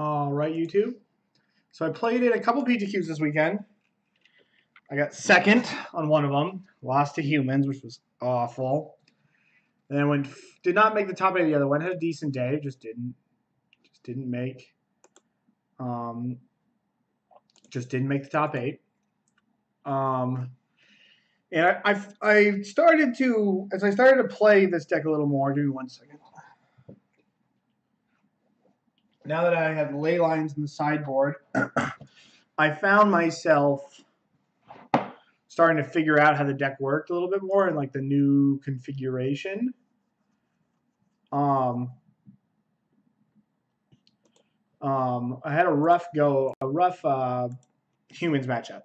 All right, YouTube. So I played in a couple PTQs this weekend. I got second on one of them, lost to humans, which was awful. And then went did not make the top eight of the other one. Had a decent day, just didn't just didn't make um just didn't make the top eight. Um and I, I I started to as I started to play this deck a little more. Give me one second. Now that I have Leylines in the sideboard, I found myself starting to figure out how the deck worked a little bit more in like the new configuration. Um, um, I had a rough go, a rough uh, humans matchup.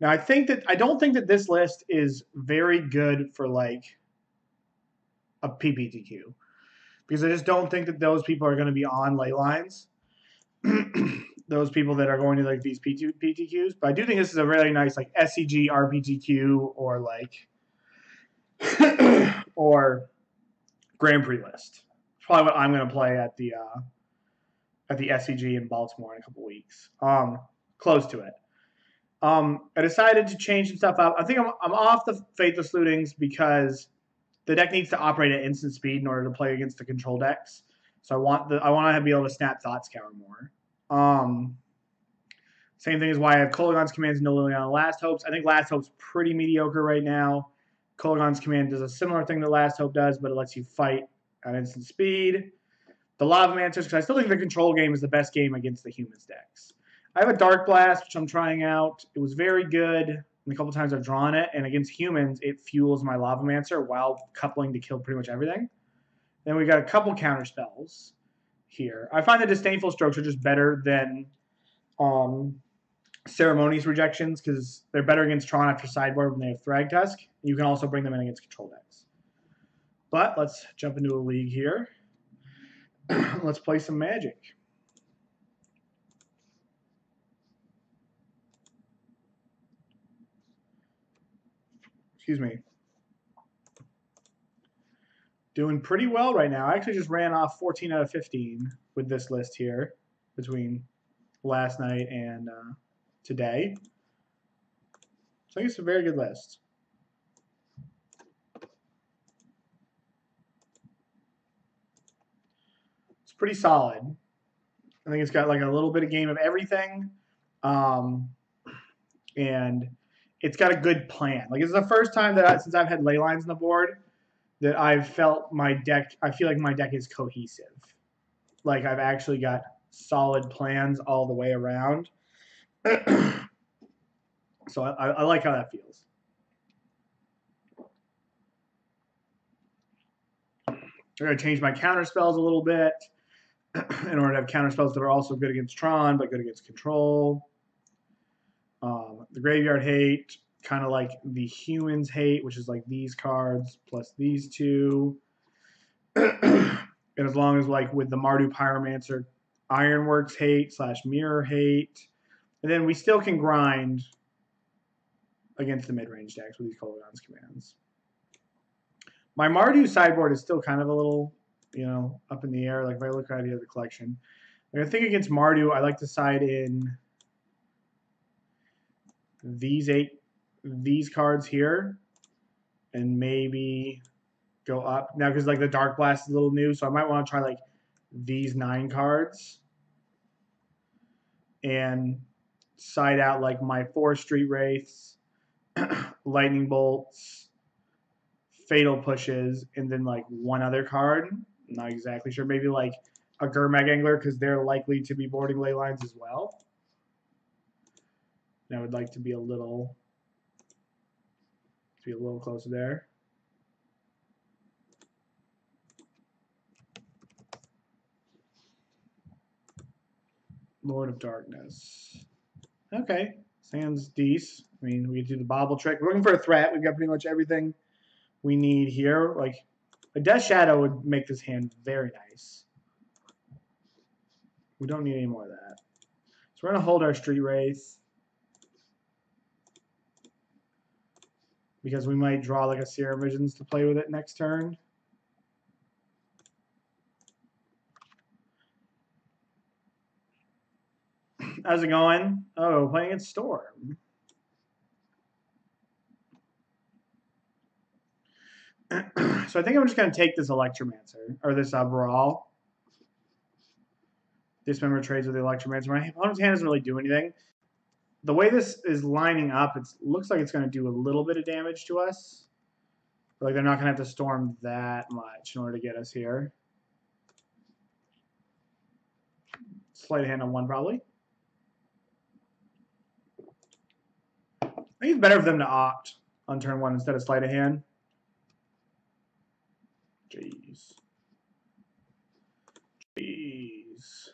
Now I think that I don't think that this list is very good for like a PPTQ because I just don't think that those people are going to be on Leylines. those people that are going to like these P2 PTQs, but I do think this is a really nice like SCG RPTQ or like or Grand Prix list. Probably what I'm going to play at the uh, at the SCG in Baltimore in a couple weeks. Um, close to it. Um, I decided to change some stuff up. I think I'm, I'm off the Faithless Lootings because the deck needs to operate at instant speed in order to play against the control decks. So I want the I want to be able to snap Thought Scour more. Um, same thing is why I have Kolaghan's commands no Liliana Last Hopes. I think Last Hope's pretty mediocre right now. Kolaghan's command does a similar thing that Last Hope does, but it lets you fight at instant speed. The Lavamancers, because I still think the control game is the best game against the humans decks. I have a Darkblast, which I'm trying out. It was very good. And a couple times I've drawn it, and against humans, it fuels my Lavamancer while coupling to kill pretty much everything. Then we got a couple counter spells here. I find the disdainful strokes are just better than um, ceremonious rejections because they're better against Tron after sideboard when they have Thragtusk. You can also bring them in against control decks. But let's jump into a league here. let's play some Magic. Excuse me. Doing pretty well right now. I actually just ran off 14 out of 15 with this list here between last night and uh, today. So I think it's a very good list. It's pretty solid. I think it's got like a little bit of game of everything. Um, and it's got a good plan. Like it's the first time that I, since I've had Leylines on the board that I've felt my deck. I feel like my deck is cohesive. Like I've actually got solid plans all the way around. so I, I like how that feels. I'm going to change my counter spells a little bit in order to have counter spells that are also good against Tron, but good against Control. The Graveyard Hate, kind of like the Humans Hate, which is like these cards plus these two. and as long as like with the Mardu Pyromancer, Ironworks Hate slash Mirror Hate. And then we still can grind against the mid-range decks with these Kolaghan's commands. My Mardu sideboard is still kind of a little, you know, up in the air. Like if I look at the other collection, I think against Mardu, I like to side in these eight, these cards here, and maybe go up now because like the Darkblast is a little new, so I might want to try like these nine cards and side out like my four Street Wraiths, Lightning Bolts, fatal pushes, and then like one other card. not exactly sure. Maybe like a Gurmag Angler because they're likely to be boarding Leylines as well. And I would like to be a little to be a little closer there. Lord of Darkness. Okay. Sans Dees. I mean, we do the bobble trick. We're looking for a threat. We've got pretty much everything we need here. Like a Death Shadow would make this hand very nice. We don't need any more of that. So we're going to hold our Street Wraith. Because we might draw like a Serum Visions to play with it next turn. how's it going? Oh, playing against Storm. so I think I'm just going to take this Electromancer, or this uh, Baral. Dismember trades with the Electromancer. My opponent's hand doesn't really do anything. The way this is lining up, it looks like it's going to do a little bit of damage to us. Like they're not going to have to storm that much in order to get us here. Slight hand on one, probably. I think it's better for them to opt on turn one instead of sleight of hand. Jeez. Jeez.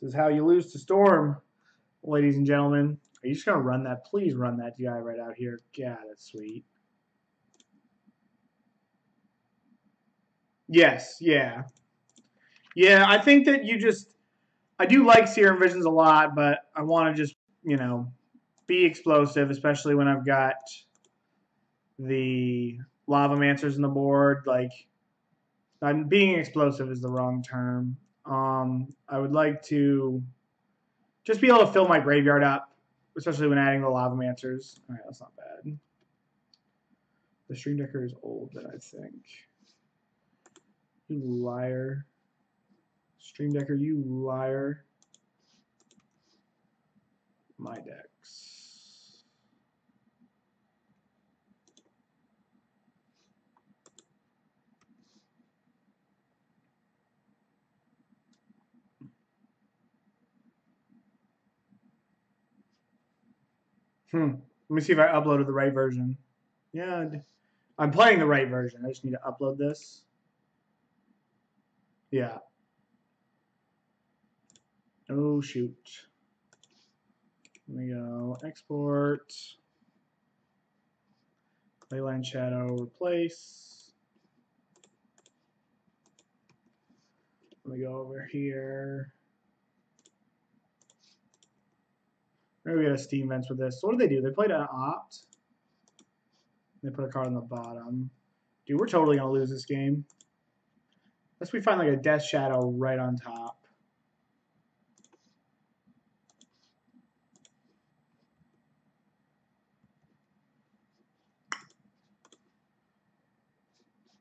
This is how you lose to Storm, ladies and gentlemen. Are you just going to run that? Please run that guy right out here. God, that's sweet. Yes, yeah. Yeah, I think that you just... I do like Serum Visions a lot, but I want to just, you know, be explosive, especially when I've got the Lavamancers in the board. Like, I'm being explosive is the wrong term. Um, I would like to just be able to fill my graveyard up, especially when adding the lava Lavamancers. All right, that's not bad. The Stream Decker is old, but I think. You liar. Stream Decker, you liar. My decks. Hmm. Let me see if I uploaded the right version. Yeah, I'm playing the right version. I just need to upload this. Yeah. Oh, shoot. Let me go export. Leyline Shadow replace. Let me go over here. Maybe we got a Steam Vents with this. So what did they do? They played an Opt. They put a card on the bottom. Dude, we're totally to lose this game. Unless we find like a Death Shadow right on top.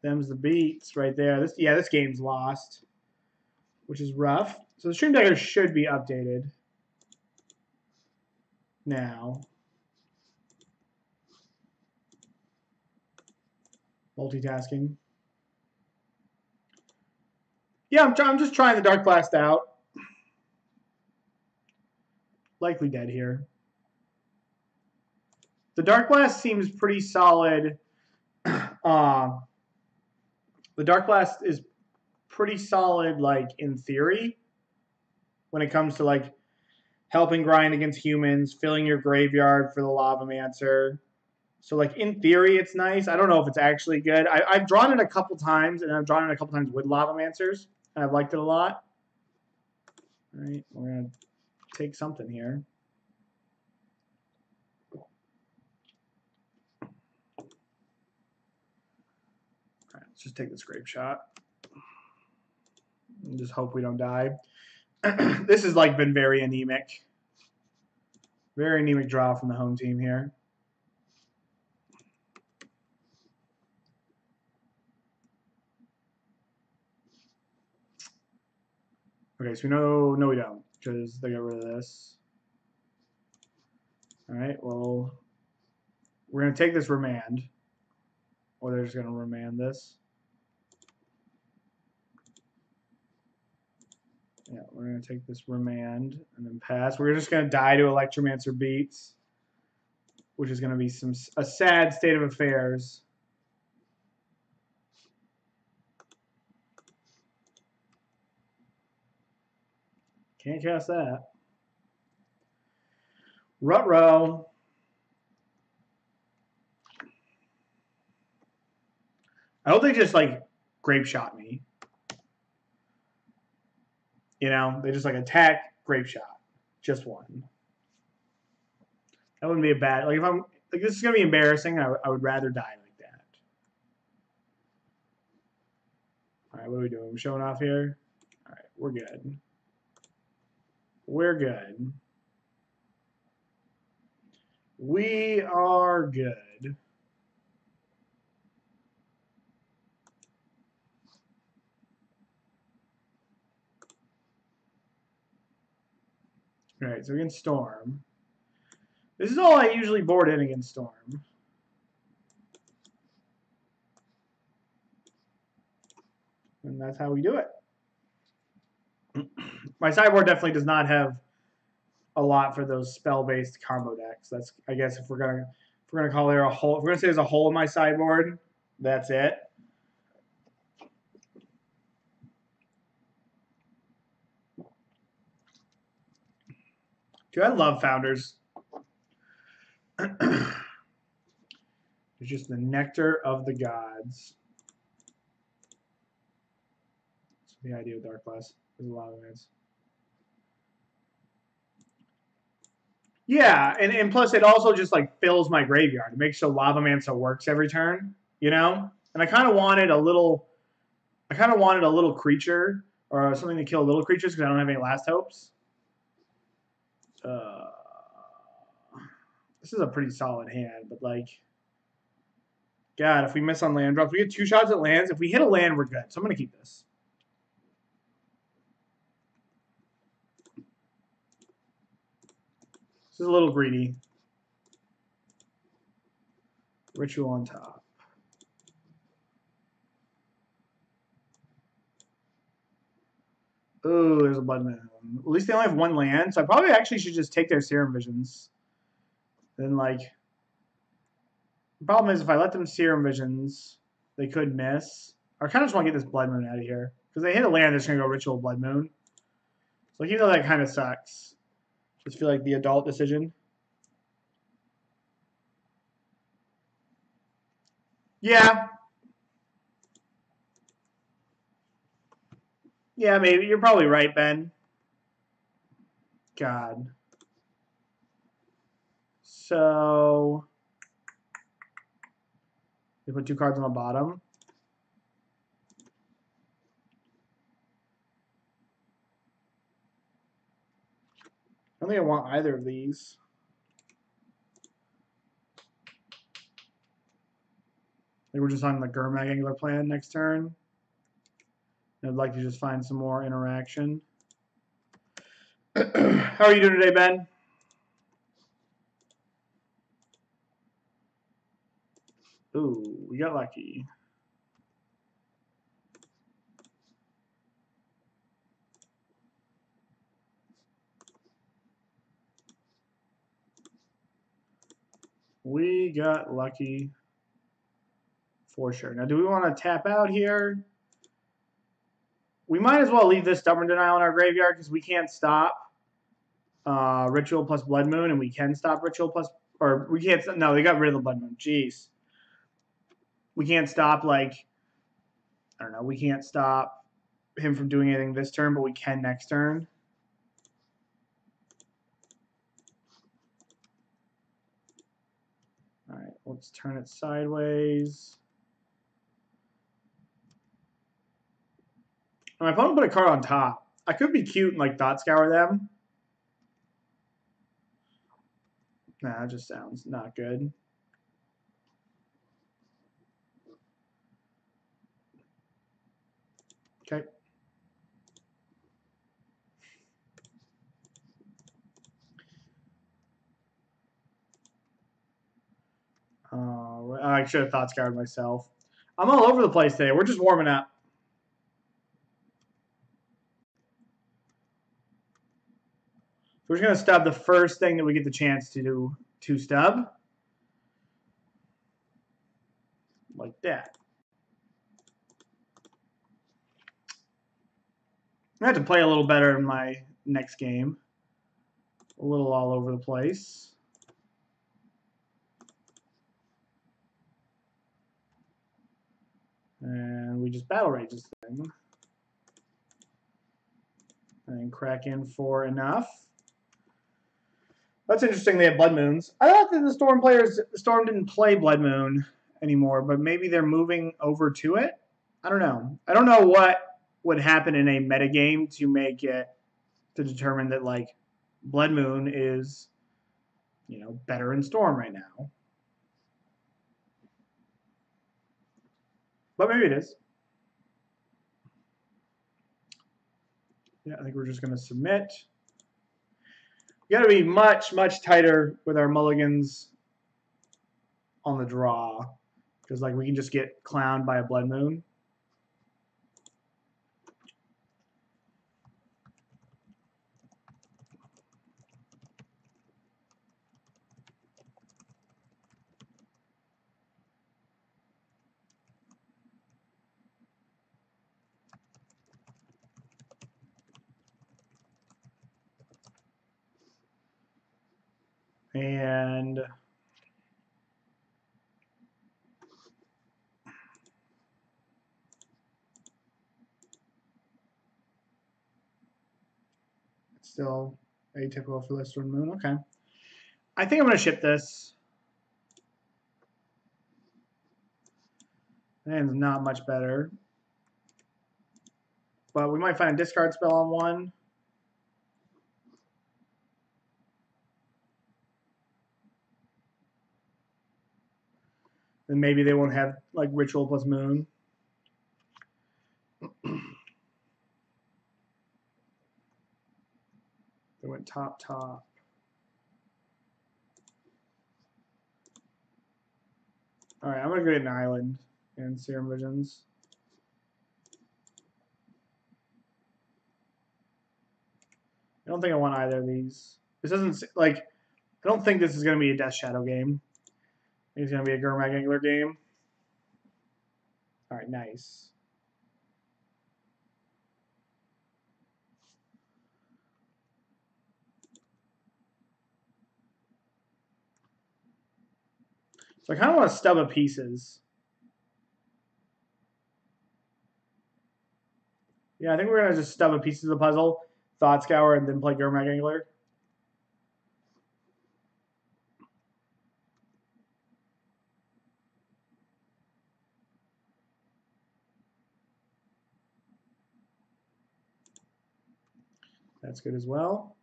Them's the beats right there. This yeah, this game's lost, which is rough. So the stream decker should be updated now. Multitasking. Yeah, I'm, I'm just trying the Darkblast out. Likely dead here. The Darkblast seems pretty solid. Uh, the Darkblast is pretty solid, like, in theory, when it comes to, like, helping grind against humans, filling your graveyard for the Lava Lavamancer. So, like, in theory, it's nice. I don't know if it's actually good. I, have drawn it a couple times, and I've drawn it a couple times with Lava Lavamancers, and I've liked it a lot. All right, we're going to take something here. All right, let's just take this Grapeshot. And just hope we don't die. this has like been very anemic. Very anemic draw from the home team here. Okay, so we know, no we don't, because they got rid of this. Alright, well, we're to take this remand, or they're just going to remand this. Yeah, we're going to take this remand and then pass. We're just going to die to Electromancer Beats, which is going to be some a sad state of affairs. Can't cast that. Rutro. I hope they just like Grapeshot me. You know, they just like attack, Grapeshot, just one. That wouldn't be a bad. Like if I'm like this is gonna be embarrassing. I, I would rather die like that. All right, what are we doing? We're showing off here. All right, we're good. we're good. We are good. Right, so against Storm. This is all I usually board in against Storm. And that's how we do it. My sideboard definitely does not have a lot for those spell-based combo decks. That's I guess if we're gonna if we're gonna call there a hole if we're gonna say there's a hole in my sideboard, that's it. Dude, I love founders. it's just the nectar of the gods. That's the idea of Darkblast. There's a lot of. Yeah, and, and plus it also just like fills my graveyard. It makes sure Lavamancer works every turn, you know? And I kind of wanted a little, I kind of wanted a little creature or something to kill little creatures because I don't have any last hopes. Uh, this is a pretty solid hand, but like, God, if we miss on land drops, we get two shots at lands. If we hit a land, we're good. So I'm going to keep this. This is a little greedy. Ritual on top. Oh, there's a blood moon. At least they only have one land, so I probably actually should just take their serum visions. Then like the problem is if I let them serum visions, they could miss. I kind of just want to get this blood moon out of here. Because they hit a land, just gonna go ritual blood moon. So even though that kind of sucks. Just feel like the adult decision. Yeah, Yeah, maybe. You're probably right, Ben. God. So we put two cards on the bottom. I don't think I want either of these. I think we're just on the Gurmag Angler plan next turn. I'd like to just find some more interaction. How are you doing today, Ben? Ooh, we got lucky. We got lucky for sure. Now, do we want to tap out here? We might as well leave this Stubborn Denial in our graveyard because we can't stop uh, Ritual plus Blood Moon, and we can stop Ritual plus, or we can't, no, they got rid of the Blood Moon. Jeez. We can't stop, like, I don't know, we can't stop him from doing anything this turn, but we can next turn. All right, let's turn it sideways. My opponent put a card on top. I could be cute and like thought scour them. Nah, that just sounds not good. Okay. Uh, I should have thought scoured myself. I'm all over the place today. We're just warming up. We're just going to stub the first thing that we get the chance to do to stub. Like that. I have to play a little better in my next game. A little all over the place. And we just battle rage this thing. And crack in for enough. That's interesting. They have Blood Moons. I thought that the Storm players, Storm didn't play Blood Moon anymore, but maybe they're moving over to it. I don't know. I don't know what would happen in a metagame to make it to determine that like Blood Moon is, you know, better in Storm right now. But maybe it is. Yeah, I think we're just going to submit. We got to be much, much tighter with our mulligans on the draw. Because, like, we can just get clowned by a Blood Moon. And it's still atypical for Lister and Moon. Okay. I think I'm going to ship this. And not much better. But we might find a discard spell on one. Then maybe they won't have like ritual plus moon. they went top top. All right, I'm gonna go get an island and serum visions. I don't think I want either of these. This doesn't like. I don't think this is gonna be a Death Shadow game. It's going to be a Gurmag Angler game. All right, nice. So I kind of want to stub a pieces. Yeah, I think we're going to just stub a pieces of the puzzle, Thought Scour, and then play Gurmag Angler. That's good as well.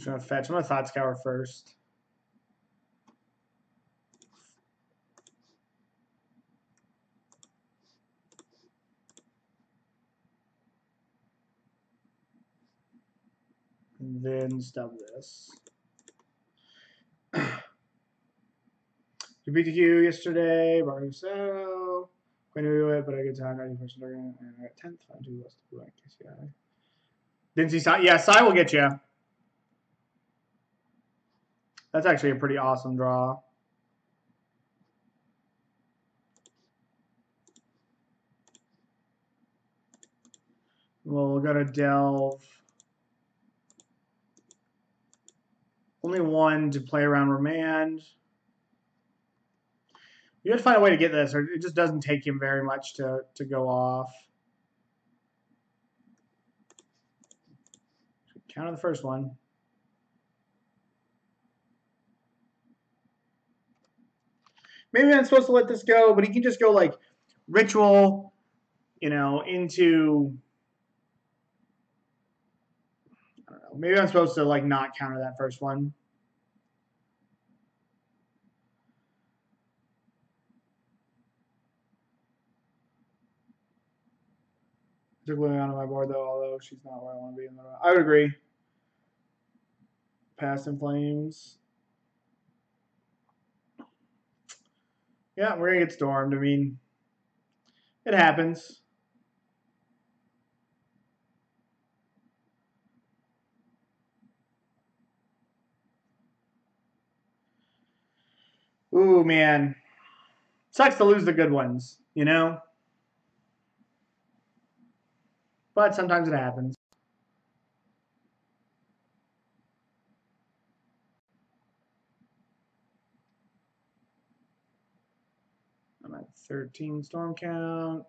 I'm going to fetch. To Thought Scour first. And then stub this. BTQ yesterday, Barusero, Quinn it, but a good time, 90 first and I got 10th, I do less to blank KCI. Didn't see Sai. Yeah, Sai will get you. That's actually a pretty awesome draw. Well, going to delve. Only one to play around Remand. You have to find a way to get this, or it just doesn't take him very much to, to go off. Counter the first one. Maybe I'm supposed to let this go, but he can just go like ritual, you know, into. Maybe I'm supposed to like not counter that first one. Took Liliana on my board though, although she's not where I want to be in the. I would agree. Past in Flames. Yeah, we're gonna get stormed. I mean, it happens. Ooh, man. Sucks to lose the good ones, you know? But sometimes it happens. I'm at 13 storm count.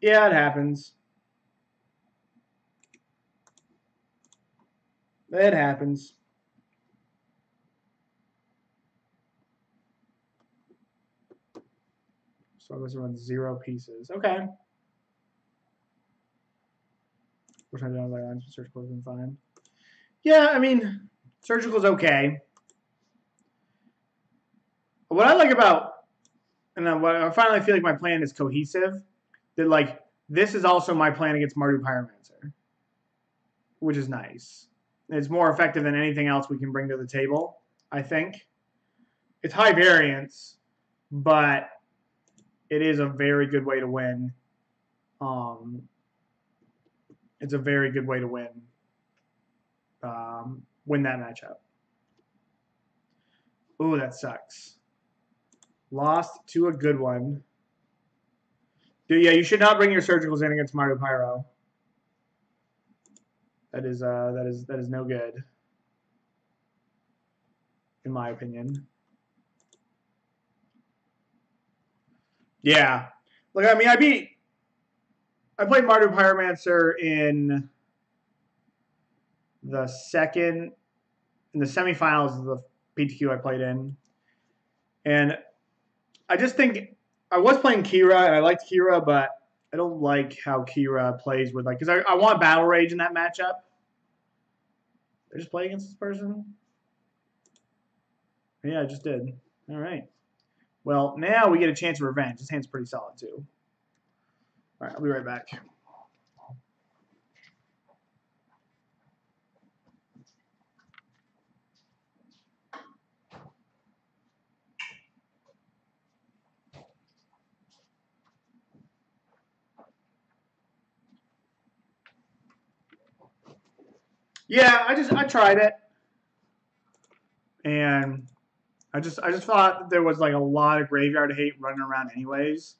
Yeah, it happens. It happens. So this zero pieces. Okay. Which I don't like lines surgical has been fine. Yeah, I mean, surgical's okay. What I like about and what I finally feel like my plan is cohesive. That like this is also my plan against Mardu Pyromancer, which is nice. It's more effective than anything else we can bring to the table. I think it's high variance, but it is a very good way to win. Um, it's a very good way to win. Um, win that matchup. Ooh, that sucks. Lost to a good one. Dude, yeah, you should not bring your surgicals in against Mardu Pyro. That is uh that is that is no good. In my opinion. Yeah. Look, I mean I beat I played Mardu Pyromancer in the second in the semifinals of the PTQ I played in. And I just think I was playing Kira and I liked Kira, but I don't like how Kira plays with like because I, I want Battle Rage in that matchup. I just play against this person. Yeah, I just did. All right. Well, now we get a chance of revenge. His hand's pretty solid too. All right, I'll be right back. Yeah, I just I tried it, and I just I just thought there was like a lot of graveyard hate running around anyways,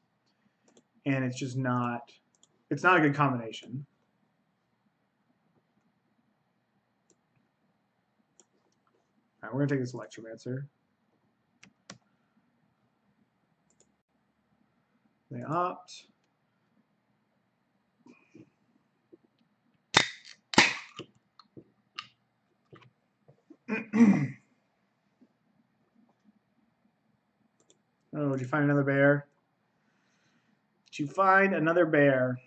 and it's just not it's not a good combination. All right, we're gonna take this Electromancer. They opt. oh, did you find another bear? Did you find another bear?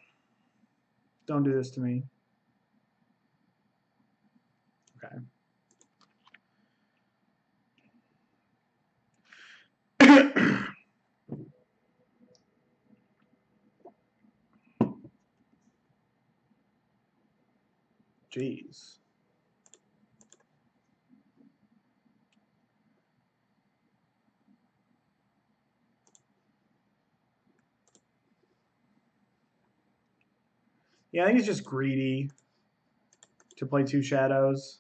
Don't do this to me. Okay. Jeez. Yeah, I think it's just greedy to play two shadows.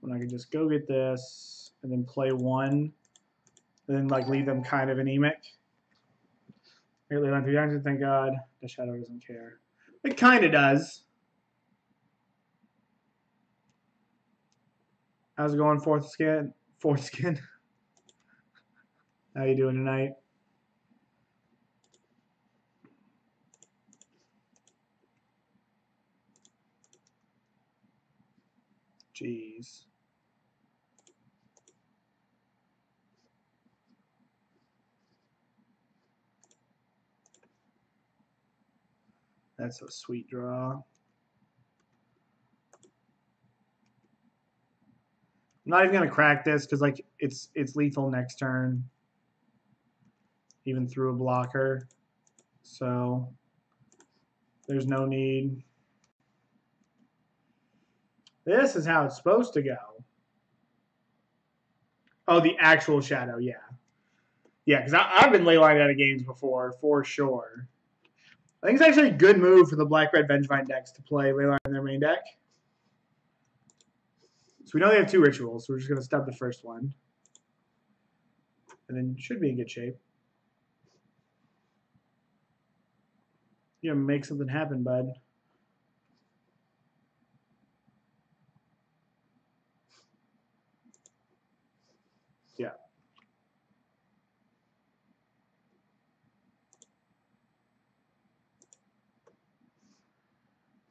When I can just go get this and then play one, and then like leave them kind of anemic. Line three times, thank God the shadow doesn't care. It kind of does. How's it going, fourth skin? Fourth skin. How you doing tonight? Jeez. That's a sweet draw. I'm not even gonna crack this because like it's it's lethal next turn. Even through a blocker. So there's no need. This is how it's supposed to go. Oh, the actual shadow, yeah. Yeah, because I've been leylined out of games before, for sure. I think it's actually a good move for the Black-Red Vengevine decks to play Leyline in their main deck. So we know they have two rituals, so we're just going to stub the first one. And then should be in good shape. You know, make something happen, bud.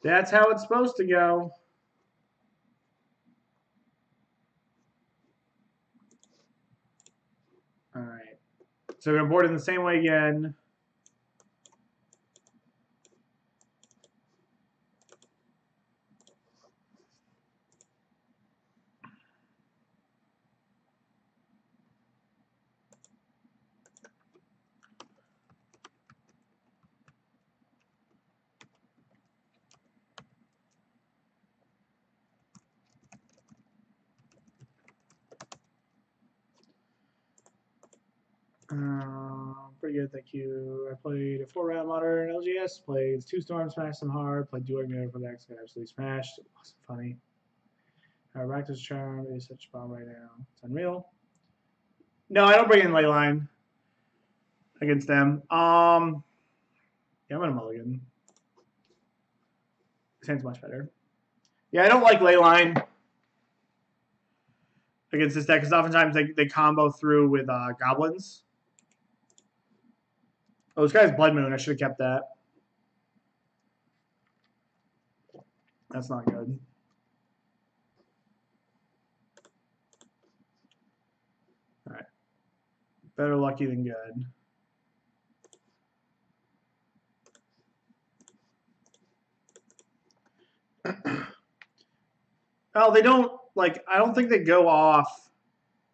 That's how it's supposed to go. All right. So we're going to board in the same way again. Uh, pretty good, thank I played a four round modern LGS, played two storms, smashed them hard, played dueling mirror for the X, got absolutely smashed. It wasn't funny. Uh, Rakdos Charm is such a bomb right now. It's unreal. No, I don't bring in Leyline against them. Um, yeah, I'm gonna mulligan. Sounds much better. Yeah, I don't like Leyline against this deck because oftentimes they, they combo through with uh, goblins. Oh, this guy's Blood Moon. I should have kept that. That's not good. All right. Better lucky than good. oh, they don't, like, I don't think they go off.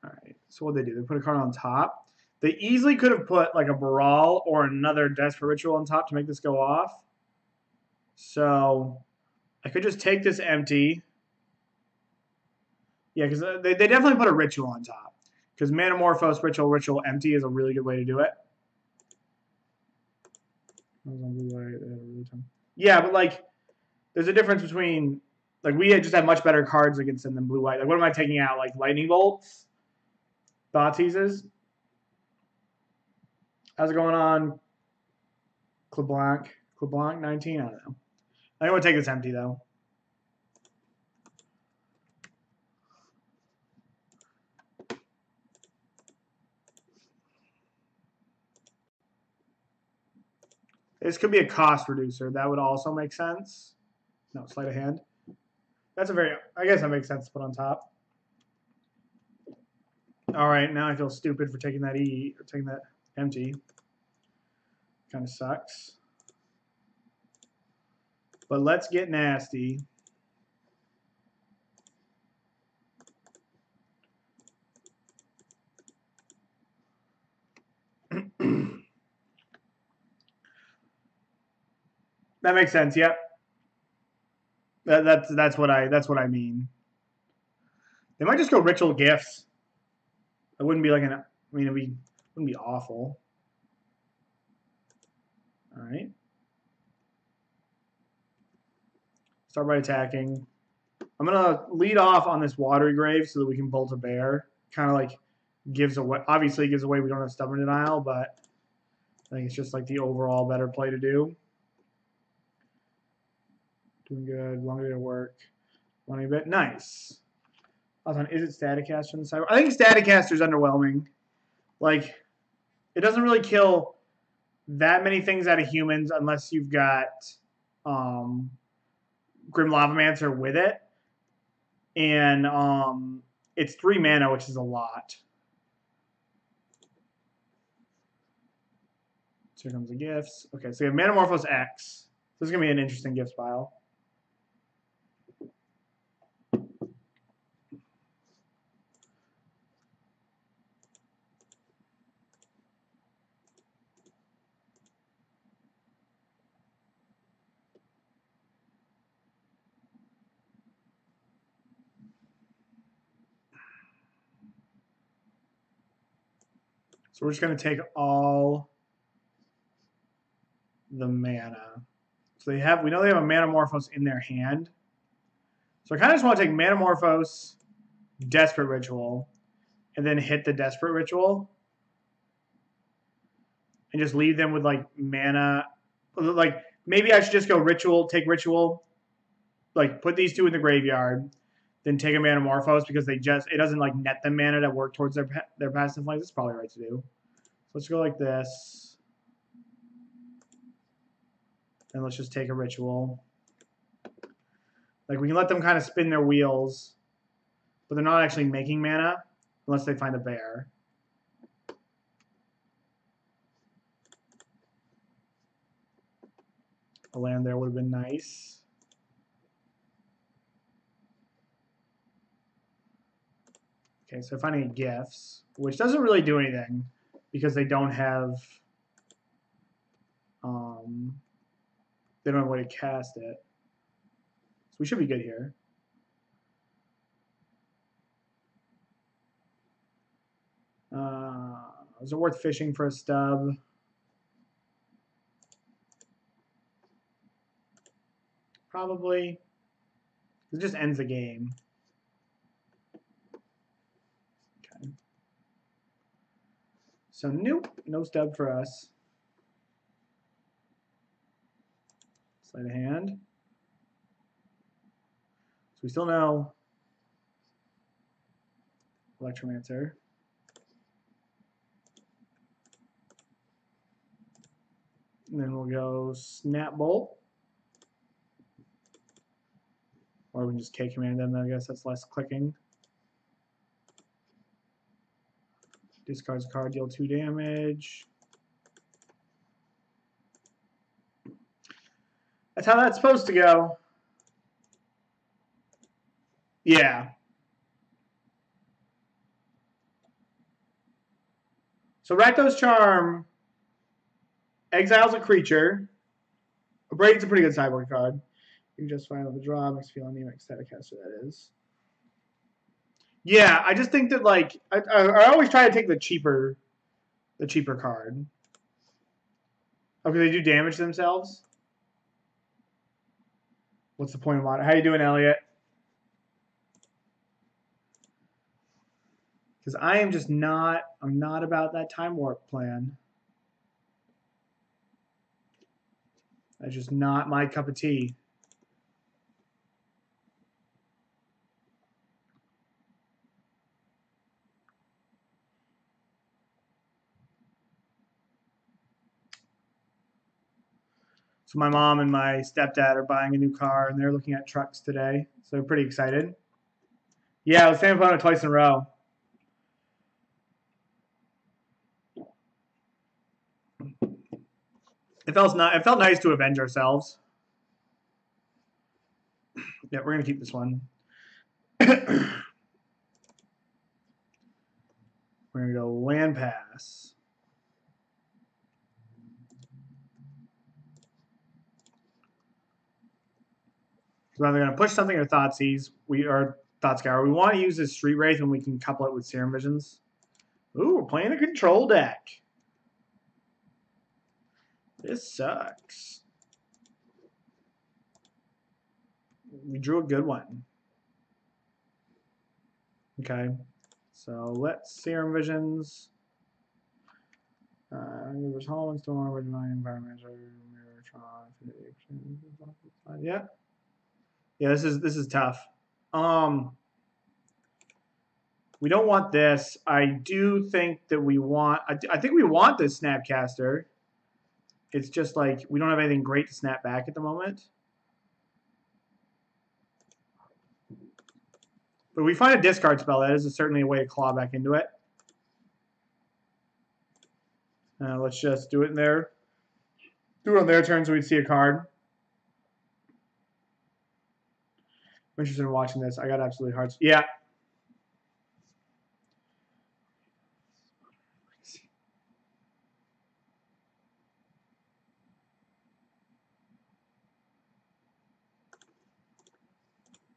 All right. So what they do? They put a card on top. They easily could have put like a Baral or another Desperate Ritual on top to make this go off. So I could just take this empty. Yeah, because uh, they, they definitely put a Ritual on top. Because Manamorphose, Ritual, Ritual, Empty is a really good way to do it. Yeah, but like, there's a difference between, like, we just had much better cards against them than blue white. Like, what am I taking out? Like, Lightning Bolts? Thoughtseizes? How's it going on? Cleblanc. Cleblanc 19? I don't know. I want to take this empty, though. This could be a cost reducer. That would also make sense. No, sleight of hand. That's a very, I guess that makes sense to put on top. All right, now I feel stupid for taking that E, or taking that empty. Kind of sucks. But let's get nasty. that makes sense. Yep. That, that's that's what I that's what I mean. They might just go ritual gifts. It wouldn't be like an. I mean, it'd be wouldn't be awful. All right. Start by attacking. I'm going to lead off on this Watery Grave so that we can bolt a bear. Kind of like gives away, obviously gives away we don't have Stubborn Denial, but I think it's just like the overall better play to do. Doing good. Long to work. Money bit. Nice. On, is it Staticaster on the side? I think is underwhelming. Like, it doesn't really kill that many things out of humans unless you've got um, Grim Lavamancer with it. And um, it's three mana, which is a lot. So here comes the gifts. Okay, so we have Manamorphose X. This is going to be an interesting gifts pile. We're just going to take all the mana. So they have, we know they have a Manamorphose in their hand. So I kind of just want to take Manamorphose, Desperate Ritual, and then hit the Desperate Ritual. And just leave them with like mana. Like maybe I should just go Ritual, take Ritual, like put these two in the graveyard, then take a Manamorphose because they just it doesn't like net them mana to work towards their their Past in Flames. It's probably right to do. So let's go like this. And let's just take a ritual. Like we can let them kind of spin their wheels, but they're not actually making mana unless they find a bear. A land there would have been nice. Okay, so finding gifts, which doesn't really do anything because they don't have um, they don't have a way to cast it. So we should be good here. Uh, is it worth fishing for a stub? Probably. It just ends the game. Okay. So nope, no stub for us. Sleight of hand. So we still know Electromancer. And then we'll go Snap Bolt. Or we can just K command them, I guess that's less clicking. Discards a card, deal 2 damage. That's how that's supposed to go. Yeah. So Rakdos Charm exiles a creature. Abrade's a pretty good sideboard card. You just find out the draw, makes feel anemic Staticaster, that is. Yeah, I just think that like I, I, I always try to take the cheaper the cheaper card. Oh, okay, they do damage themselves. What's the point of it? How you doing, Elliot? Because I am just not, I'm not about that time warp plan. That's just not my cup of tea. So my mom and my stepdad are buying a new car, and they're looking at trucks today. So pretty excited. Yeah, I was staying on it twice in a row. It felt not. It felt nice to avenge ourselves. Yeah, we're gonna keep this one. we're gonna go land pass. So either going to push something or Thoughtseize. We are Thought Scour. We want to use this Street Wraith and we can couple it with Serum Visions. Ooh, we're playing a control deck. This sucks. We drew a good one. Okay. So let's Serum Visions. Uh, there's Holland Storm, Divine Environment, Mirrortron, Yeah. Yeah, this is this is tough. Um, we don't want this. I do think that we want. I, I think we want this Snapcaster. It's just like we don't have anything great to snap back at the moment. But we find a discard spell. That is certainly a way to claw back into it. Uh, let's just do it in there. Do it on their turn so we'd see a card. I'm interested in watching this. I got absolutely hearts. Yeah.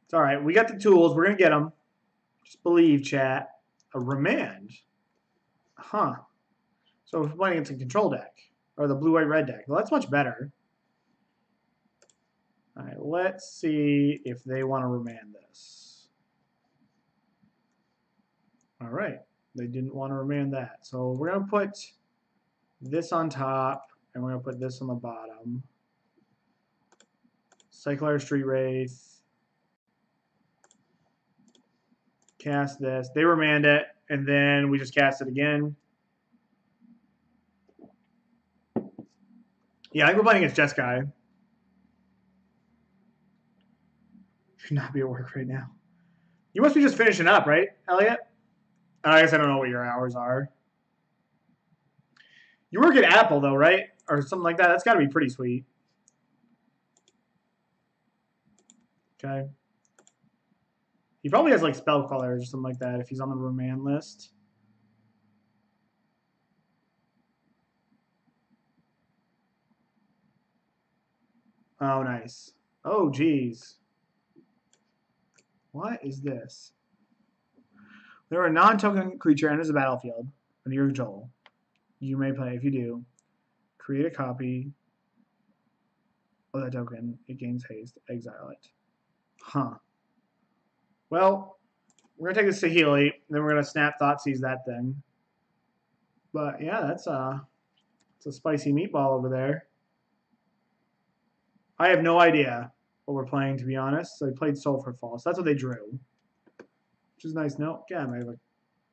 It's all right. We got the tools. We're going to get them. Just believe, chat. A remand. Huh. So we're playing against a control deck. Or the blue-white-red deck. Well, that's much better. All right, let's see if they want to remand this. All right, they didn't want to remand that. So we're going to put this on top, and we're going to put this on the bottom. Cycler Street Wraith. Cast this. They remand it, and then we just cast it again. Yeah, I think we're playing against Jeskai. Could not be at work right now. You must be just finishing up, right, Elliot? I guess I don't know what your hours are. You work at Apple though, right? Or something like that. That's got to be pretty sweet. Okay. He probably has like Spell Quellers or something like that if he's on the remand list. Oh, nice. Oh, geez. What is this? There are a non-token creature enters the battlefield under your control. You may play. If you do, create a copy of that token. It gains haste. Exile it. Huh. Well, we're gonna take this Saheeli, then we're gonna snap Thoughtseize that thing. But yeah, that's a it's a spicy meatball over there. I have no idea what we're playing to be honest. So they played Sulfur Falls. That's what they drew. Which is nice. No, God, I like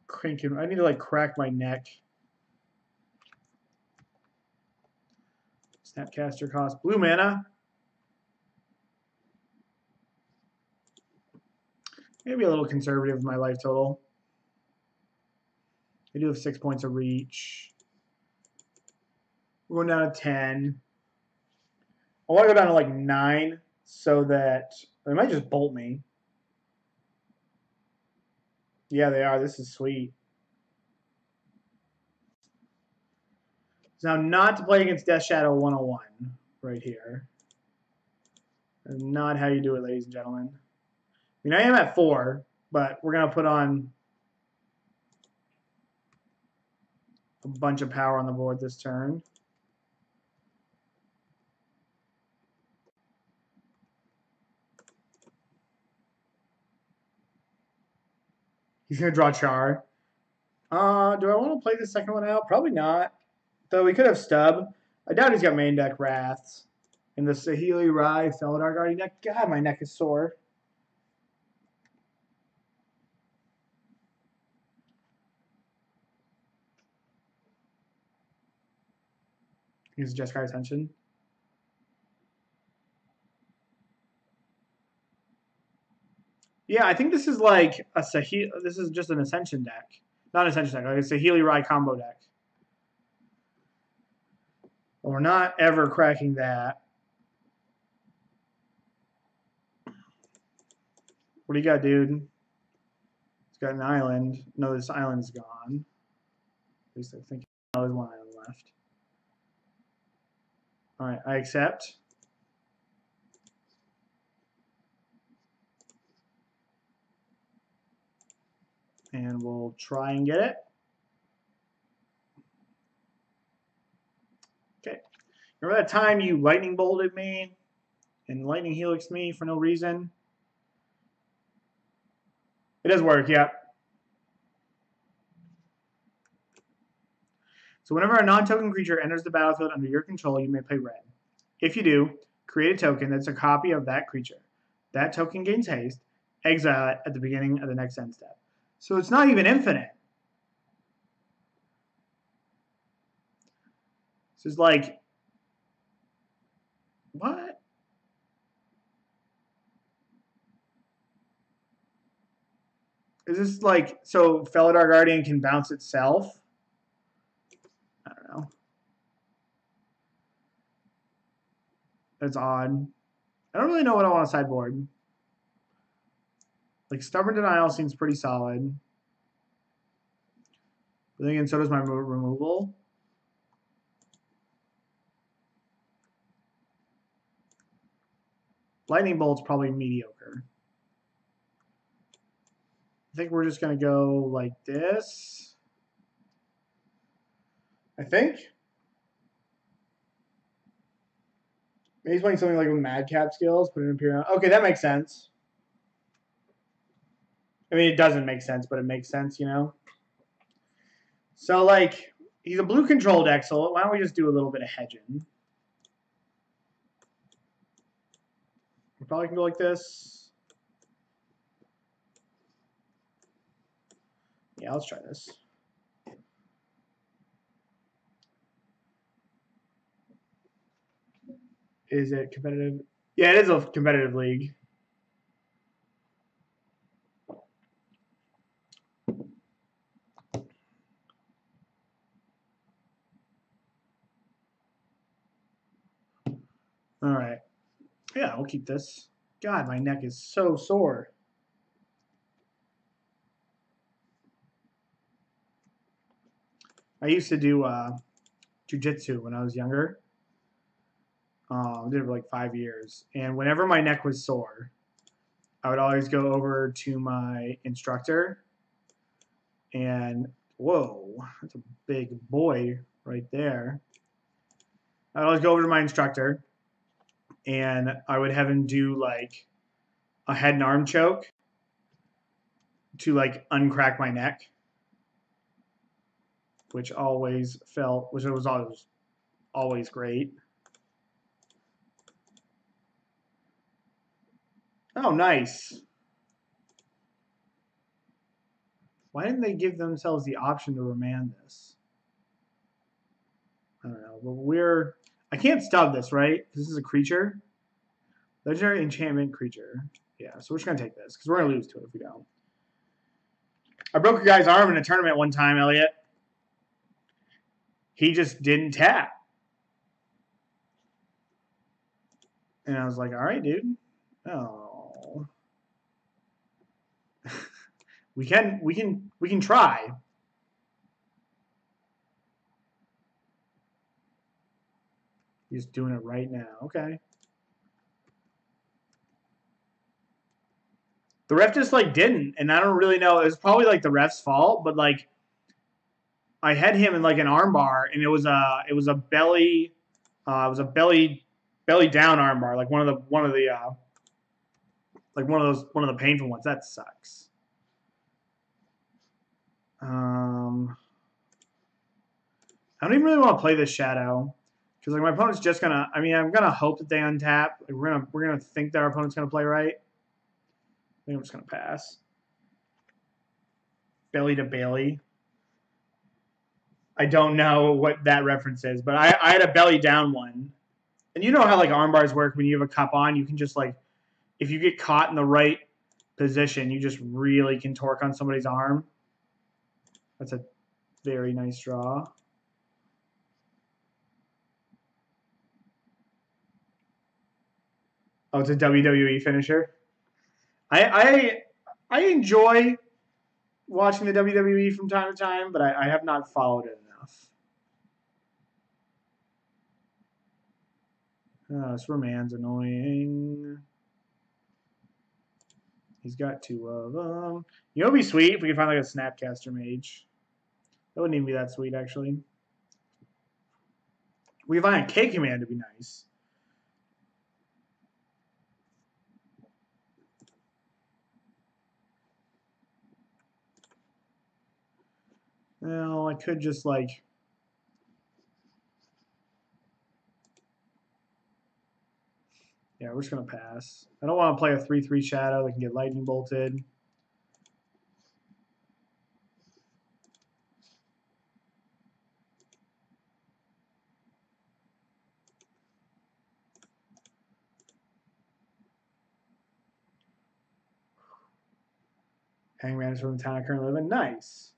cranking. I need to like crack my neck. Snapcaster cost blue mana. Maybe a little conservative with my life total. I do have six points of reach. We're going down to 10. I want to go down to like 9 so that they might just bolt me. Yeah, they are. This is sweet. Now, not to play against Death Shadow 101 right here. That's not how you do it, ladies and gentlemen. I mean, I am at four, but we're going to put on a bunch of power on the board this turn. He's going to draw Char. Uh, do I want to play the second one out? Probably not. Though we could have Stub. I doubt he's got main deck Wraths. And the Saheeli Rai Felidar Guardian deck. God, my neck is sore. Use Jeskai Ascension. Yeah, I think this is like a Saheeli. This is just an Ascension deck, not an Ascension deck. Like it's a Saheeli Rai combo deck. But we're not ever cracking that. What do you got, dude? It's got an island. No, this island's gone. At least I think oh, there's one island left. All right, I accept. And we'll try and get it. Okay. Remember that time you lightning bolted me and lightning helixed me for no reason? It does work, yeah. So whenever a non-token creature enters the battlefield under your control, you may play red. If you do, create a token that's a copy of that creature. That token gains haste. Exile it at the beginning of the next end step. So it's not even infinite. This is like, what? Is this like, so Felidar Guardian can bounce itself? I don't know. That's odd. I don't really know what I want to sideboard. Like, Stubborn Denial seems pretty solid. But then again, so does my removal. Lightning Bolt's probably mediocre. I think we're just going to go like this. I think. Maybe he's playing something like Madcap skills, Platinum Emperion. Okay, that makes sense. I mean, it doesn't make sense, but it makes sense, you know? So, like, he's a blue controlled deck, why don't we just do a little bit of hedging? We probably can go like this. Yeah, let's try this. Is it competitive? Yeah, it is a competitive league. All right. Yeah, I'll keep this. God, my neck is so sore. I used to do uh, jujitsu when I was younger. Um, did it for like five years, and whenever my neck was sore, I would always go over to my instructor, and whoa, that's a big boy right there. I'd always go over to my instructor, and I would have him do like a head and arm choke to like uncrack my neck which always felt, which was always, always great. Oh, nice. Why didn't they give themselves the option to remand this? I don't know, but we're, I can't stub this, right? This is a creature. Legendary enchantment creature. Yeah, so we're just going to take this, because we're going to lose to it if we don't. I broke a guy's arm in a tournament one time, Elliot he just didn't tap. And I was like, all right, dude. Oh. we can we can we can try. He's doing it right now. Okay. The ref just like didn't, and I don't really know. It was probably like the ref's fault, but like I had him in like an armbar, and it was a it was a belly, uh, it was a belly belly down armbar, like one of the one of the uh, like one of those one of the painful ones. That sucks. Um, I don't even really want to play this shadow because like my opponent's just gonna. I mean, I'm gonna hope that they untap. Like, we're gonna we're gonna think that our opponent's gonna play right. I think I'm just gonna pass. Belly to belly. I don't know what that reference is, but I, I had a belly down one. And you know how like arm bars work when you have a cup on, you can just like if you get caught in the right position, you just really can torque on somebody's arm. That's a very nice draw. Oh, it's a WWE finisher. I I I enjoy watching the WWE from time to time, but I, I have not followed it Uh, this Roman's annoying. He's got two of them. You know, be sweet if we could find like a Snapcaster Mage. That wouldn't even be that sweet, actually. We find a K command to be nice. Well, I could just like Yeah, we're just going to pass. I don't want to play a 3-3 Shadow that can get lightning bolted. Hangman is from the town I currently live in. Nice.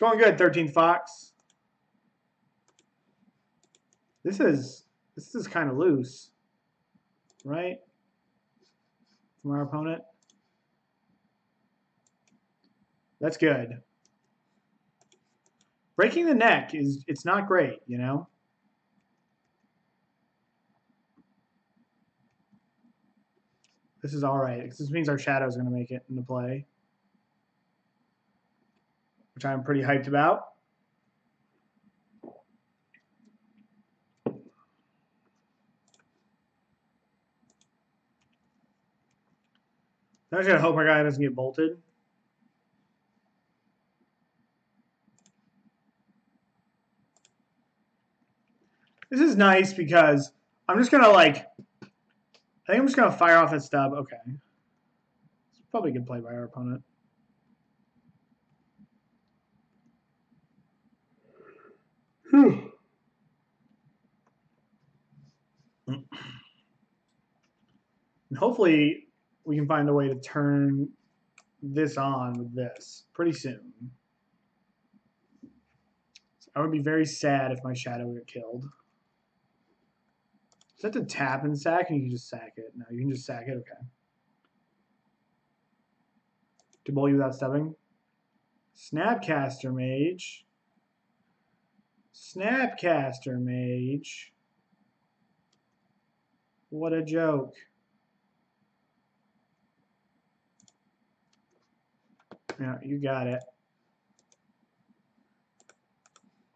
Going good, 13 Fox. This is this is kind of loose, right? From our opponent. That's good. Breaking the neck is it's not great, you know? This is all right. This means our shadow is going to make it into play, which I'm pretty hyped about. I'm just gotta hope our guy doesn't get bolted. This is nice because I'm just gonna like, I think I'm just gonna fire off that stub. Okay. It's probably a good play by our opponent. Whew. And hopefully we can find a way to turn this on with this pretty soon. I would be very sad if my shadow got killed. Is that to tap and sack, and you can just sack it? No, you can just sack it. Okay. To bowl you without stepping. Snapcaster Mage. Snapcaster Mage. What a joke. Yeah, you got it.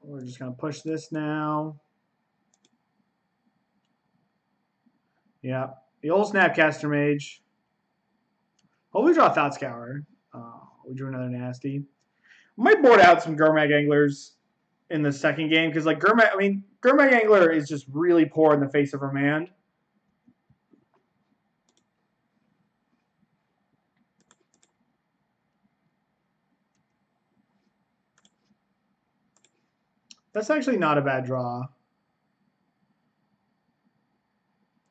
We're just going to push this now. Yeah, the old Snapcaster Mage. Oh, we draw Thought Scour. Oh, we drew another nasty. Might board out some Gurmag Anglers in the second game because, like, Gurmag, I mean, Gurmag Angler is just really poor in the face of Remand. That's actually not a bad draw.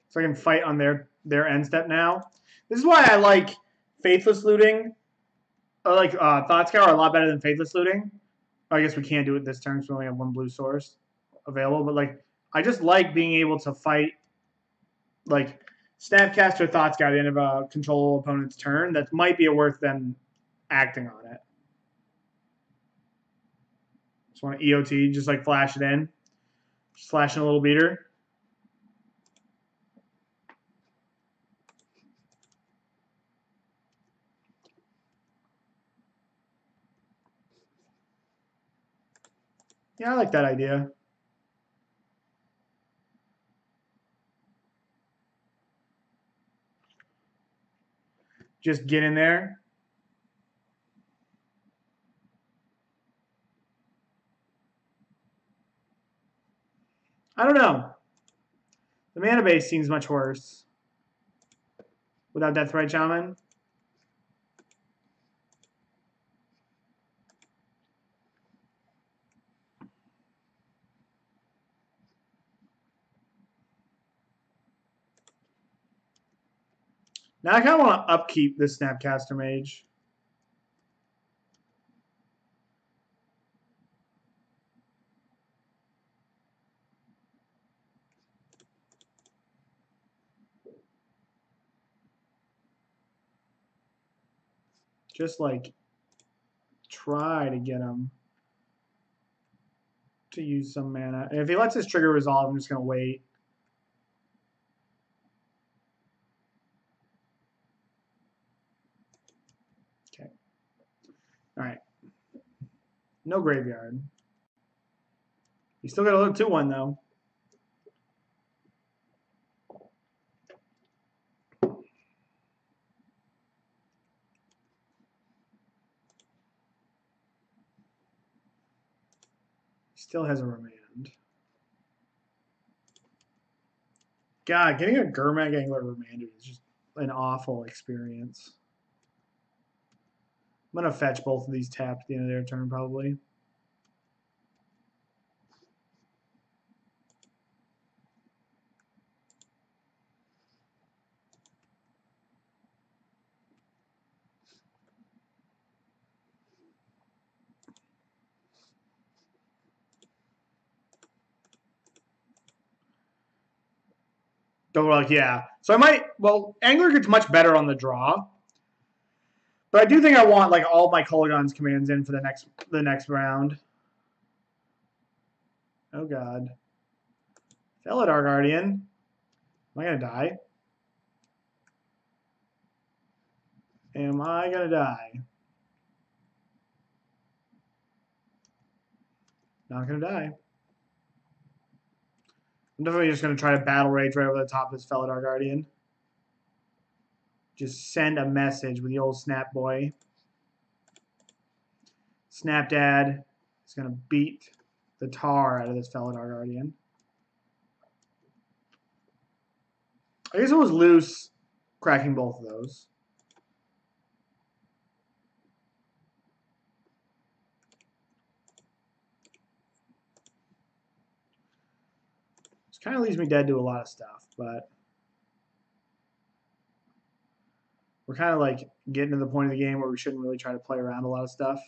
So I can fight on their their end step now. This is why I like Faithless Looting. I like uh, Thought Scour a lot better than Faithless Looting. I guess we can't do it this turn because we only have one blue source available. But like, I just like being able to fight like Snapcaster Thoughts guy at the end of a control opponent's turn. That might be worth them acting on it. Just want to EOT, just like flash it in. Just flashing a little beater. Yeah, I like that idea. Just get in there. I don't know. The mana base seems much worse. Without Deathrite Shaman. Now I kind of want to upkeep this Snapcaster Mage. Just like try to get him to use some mana. And if he lets his trigger resolve, I'm just going to wait. Okay. All right. No graveyard. You still got a little 2-1, though. Still has a remand. God, getting a Gurmag Angler remanded is just an awful experience. I'm going to fetch both of these tapped at the end of their turn, probably. Don't like, yeah. So I might, well, Angler gets much better on the draw. But I do think I want like all my Kolaghan's commands in for the next the next round. Oh god. Felidar Guardian. Am I gonna die? Am I gonna die? Not gonna die. I'm definitely just to try to battle rage right over the top of this Felidar Guardian. Just send a message with the old Snap Boy. Snap Dad is going to beat the tar out of this Felidar Guardian. I guess it was loose cracking both of those. This kind of leaves me dead to a lot of stuff, but we're kind of like getting to the point of the game where we shouldn't really try to play around a lot of stuff.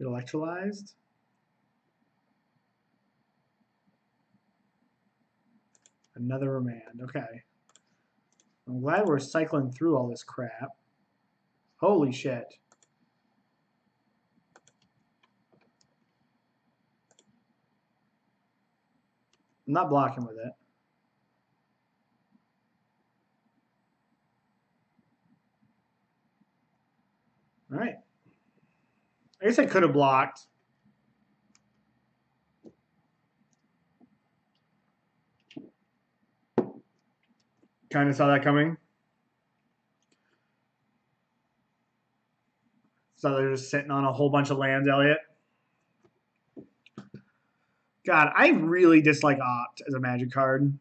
Intellectualized. Another remand. Okay. I'm glad we're cycling through all this crap. Holy shit. I'm not blocking with it. All right. I guess I could have blocked. Kind of saw that coming. So they're just sitting on a whole bunch of lands, Elliot. God, I really dislike Opt as a magic card.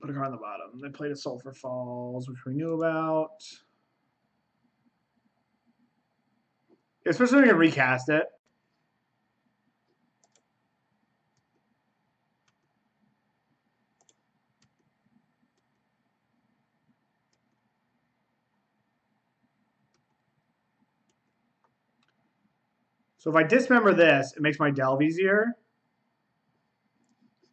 Put a card on the bottom. They played a Sulfur Falls, which we knew about. Especially when you recast it. So if I dismember this, it makes my delve easier.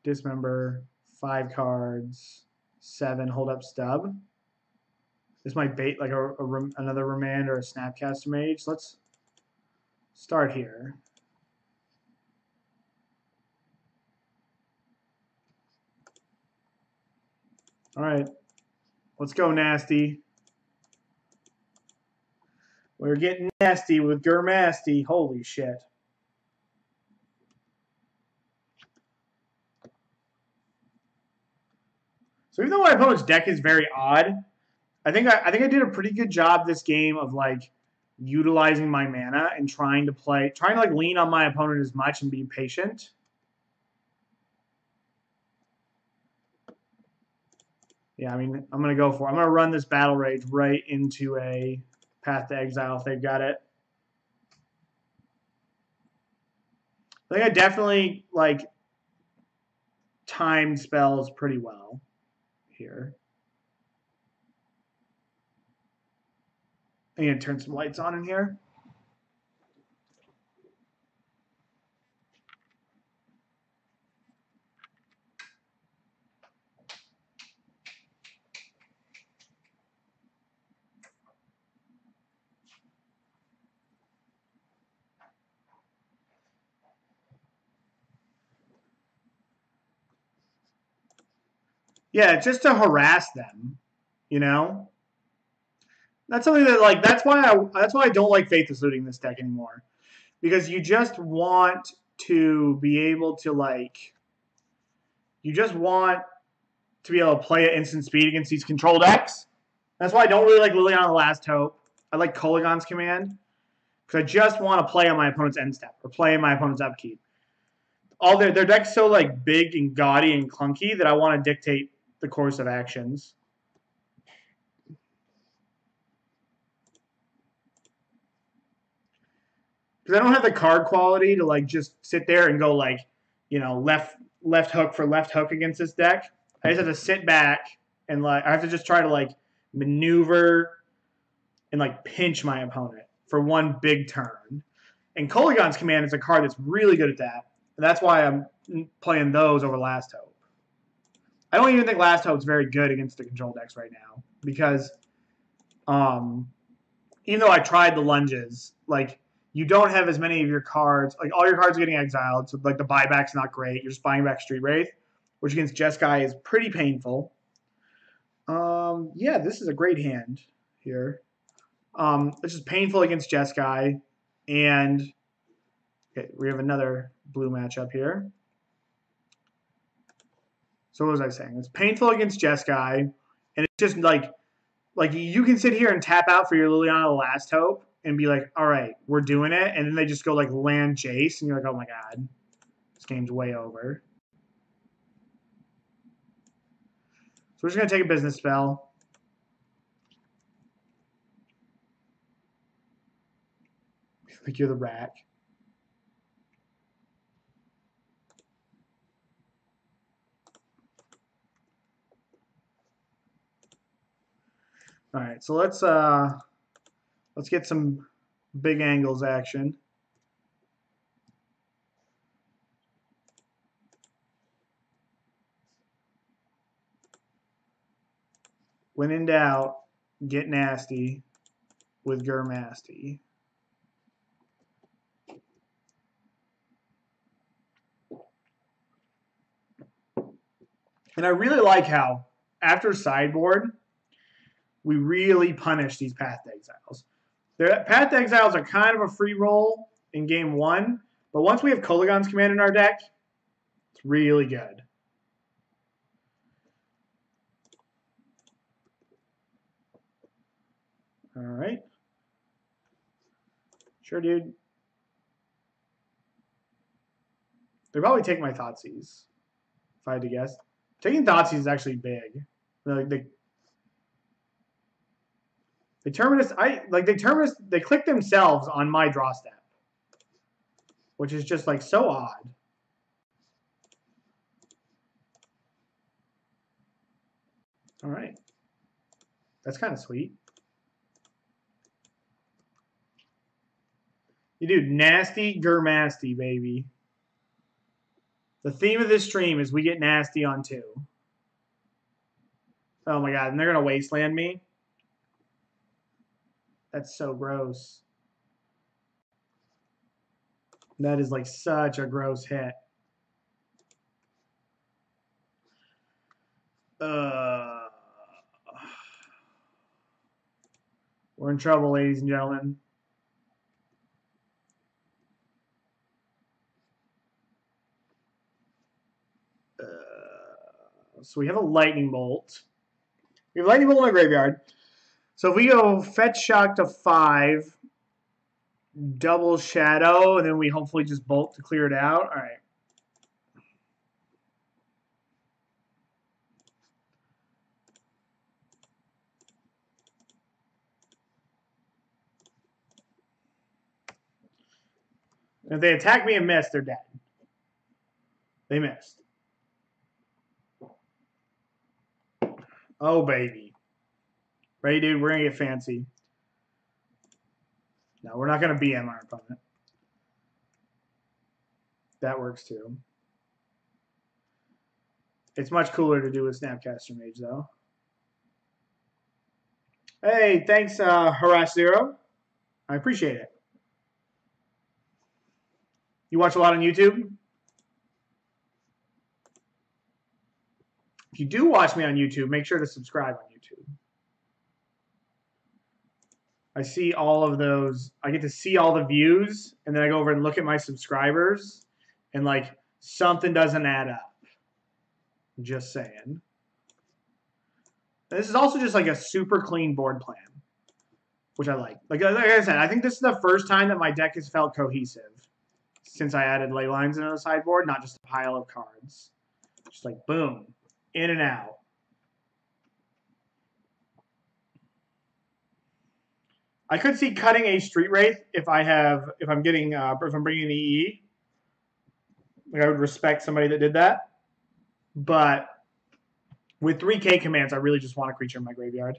Dismember, five cards, seven, hold up stub. This might bait like a, a another remand or a snapcaster mage. Let's start here. All right, let's go nasty. We're getting nasty with Germasty. Holy shit. So even though my opponent's deck is very odd, I think I, I think I did a pretty good job this game of like utilizing my mana and trying to play, trying to like lean on my opponent as much and be patient. Yeah, I mean, I'm going to go for it. I'm to run this Battle Rage right into a Path to Exile if they've got it. I think I definitely like timed spells pretty well here. I'm to turn some lights on in here. Yeah, just to harass them, you know. That's something that like that's why I that's why I don't like Faithless Looting this deck anymore, because you just want to be able to like, you just want to be able to play at instant speed against these control decks. That's why I don't really like Liliana the Last Hope. I like Kolaghan's Command because I just want to play on my opponent's end step or play my opponent's upkeep. All their their deck's so like big and gaudy and clunky that I want to dictate the course of actions. Because I don't have the card quality to like just sit there and go like, you know, left left hook for left hook against this deck. I just have to sit back and like I have to just try to like maneuver and like pinch my opponent for one big turn. And Kolaghan's Command is a card that's really good at that. And that's why I'm playing those over Last Hope. I don't even think Last Hope's very good against the control decks right now because um, even though I tried the lunges, like you don't have as many of your cards. Like all your cards are getting exiled, so like the buyback's not great. You're just buying back Street Wraith, which against Jeskai is pretty painful. Um, yeah, this is a great hand here. Um, this is painful against Jeskai, and okay, we have another blue matchup here. So what was I saying? It's painful against Jeskai, and it's just like like you can sit here and tap out for your Liliana Last Hope and be like, all right, we're doing it, and then they just go like land Jace, and you're like, oh my god, this game's way over. So we're just gonna take a business spell. Like you're the rat. All right, so let's uh, let's get some big angles action. When in doubt, get nasty with Germasty. And I really like how after sideboard, we really punish these Path Exiles. The Path Exiles are kind of a free roll in game one, but once we have Kolaghan's Command in our deck, it's really good. All right. Sure, dude. They probably take my Thoughtseize, if I had to guess. Taking Thoughtseize is actually big. Like they, they terminus, I like they terminus, they click themselves on my draw step, which is just like so odd. All right, that's kind of sweet. You do nasty germasty, baby. The theme of this stream is we get nasty on two. Oh my god, and they're gonna wasteland me. That's so gross. That is like such a gross hit. Uh, we're in trouble, ladies and gentlemen. So we have a lightning bolt. We have lightning bolt in our graveyard. So if we go fetch shock to five, double shadow, and then we hopefully just bolt to clear it out. All right. If they attack me and miss, they're dead. They missed. Oh, baby. Ready, dude? We're going to get fancy. No, we're not going to BM our opponent. That works too. It's much cooler to do with Snapcaster Mage, though. Hey, thanks, uh, Harass Zero. I appreciate it. You watch a lot on YouTube? If you do watch me on YouTube, make sure to subscribe on YouTube. I see all of those. I get to see all the views, and then I go over and look at my subscribers, and like something doesn't add up. Just saying. This is also just like a super clean board plan, which I like. Like, like I said, I think this is the first time that my deck has felt cohesive since I added Leylines into the sideboard, not just a pile of cards. Just like boom, in and out. I could see cutting a street wraith if I have if I'm getting uh, if I'm bringing the EE. Like I would respect somebody that did that, but with 3K commands, I really just want a creature in my graveyard.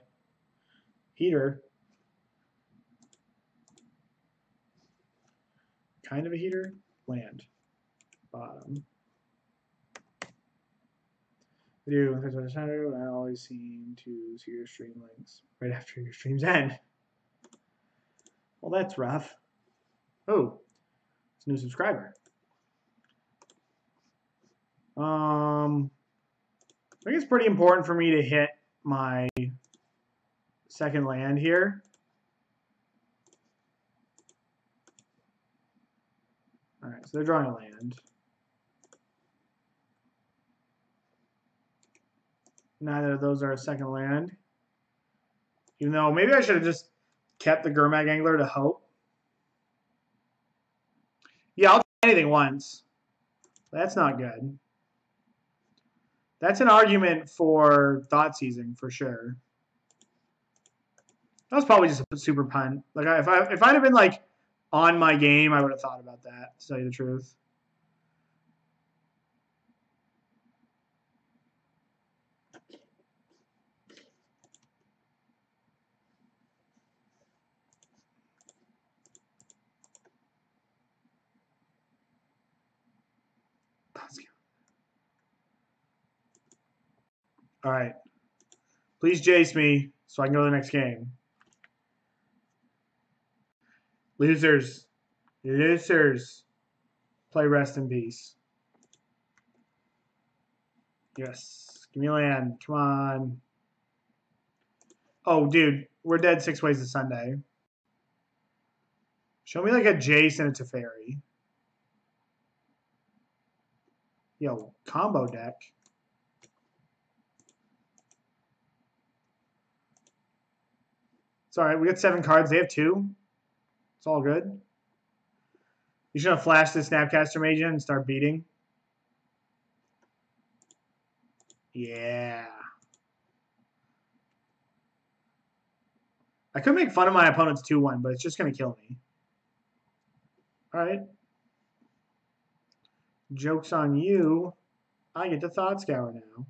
Heater. Kind of a heater. Land. Bottom. I do. I always seem to see your stream links right after your streams end. Well, that's rough. Oh, it's a new subscriber. Um, I think it's pretty important for me to hit my second land here. All right, so they're drawing a land. Neither of those are a second land. Even though maybe I should have just kept the Gurmag Angler to hope. Yeah, I'll try anything once. That's not good. That's an argument for Thoughtseizing for sure. That was probably just a super pun. Like if I if I'd have been like on my game, I would have thought about that. To tell you the truth. All right. Please jace me so I can go to the next game. Losers. Losers. Play rest in peace. Yes. Give me land. Come on. Oh, dude. We're dead six ways to Sunday. Show me like a Jace and a Teferi. Yo, combo deck. It's all right. We got seven cards. They have two. It's all good. You should have flashed the Snapcaster Mage and start beating. Yeah. I could make fun of my opponent's 2-1, but it's just going to kill me. All right. Joke's on you. I get the Thought Scour now.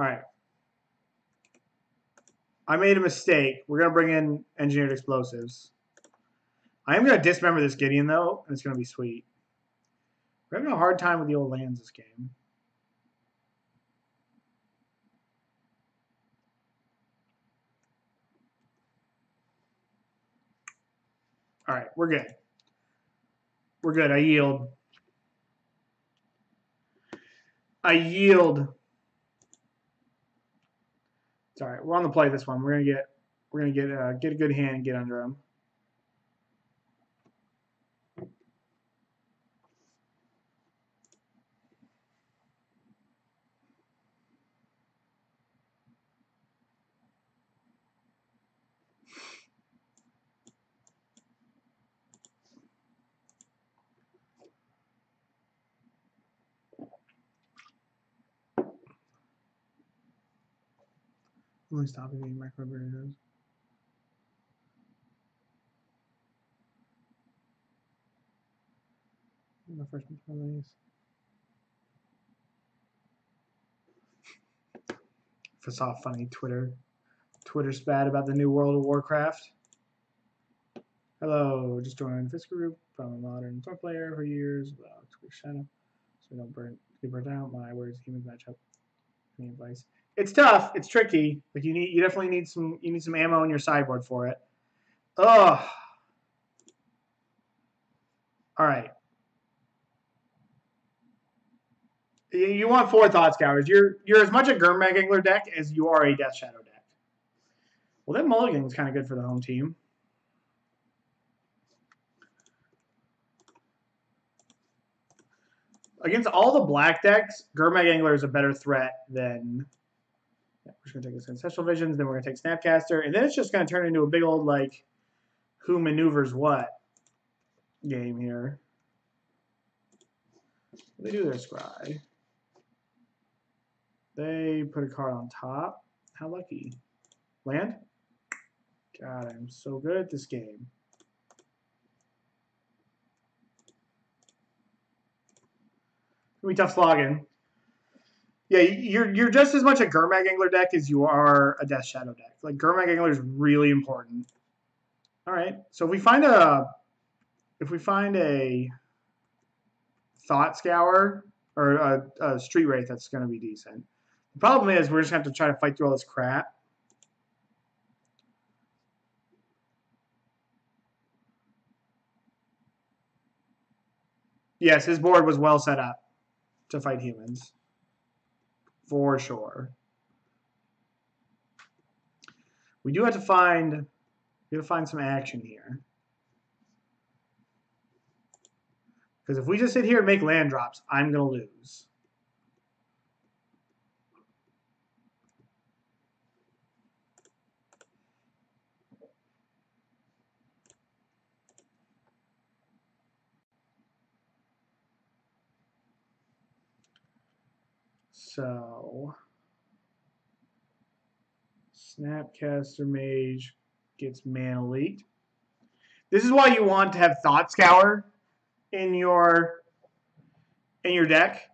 All right. I made a mistake. We're going to bring in Engineered Explosives. I am going to dismember this Gideon, though, and it's going to be sweet. We're having a hard time with the old lands this game. All right, we're good. We're good. I yield. I yield. Right. We're on the play this one. We're gonna get we're gonna get uh, get a good hand and get under him. Only stopping me microburritos. My first release. If I saw funny Twitter Twitter spat about the new World of Warcraft. Hello, just joined Fisk group from a modern pro player for years about Twitch Shadow. So don't burn get burnt out. My words humans match up. Any advice? It's tough. It's tricky. Like you need, you definitely need some, you need some ammo in your sideboard for it. Ugh. All right. You want four Thought Scours. You're you're as much a Gurmag Angler deck as you are a Death Shadow deck. Well, that Mulligan was kind of good for the home team. Against all the black decks, Gurmag Angler is a better threat than we're just going to take this Ancestral Visions, then we're going to take Snapcaster, and then it's just going to turn into a big old, like, who maneuvers what game here. They do their scry. They put a card on top. How lucky. Land? God, I'm so good at this game. We tough slogging. Yeah, you're you're just as much a Gurmag Angler deck as you are a Death Shadow deck. Like Gurmag Angler is really important. All right, so if we find a if we find a Thought Scour or a, a Street Wraith, that's going to be decent. The problem is we're just going to have to try to fight through all this crap. Yes, his board was well set up to fight humans for sure. We do have to find we have to find some action here. Because if we just sit here and make land drops, I'm going to lose. So, Snapcaster Mage gets Mana Leak. This is why you want to have Thought Scour in your in your deck.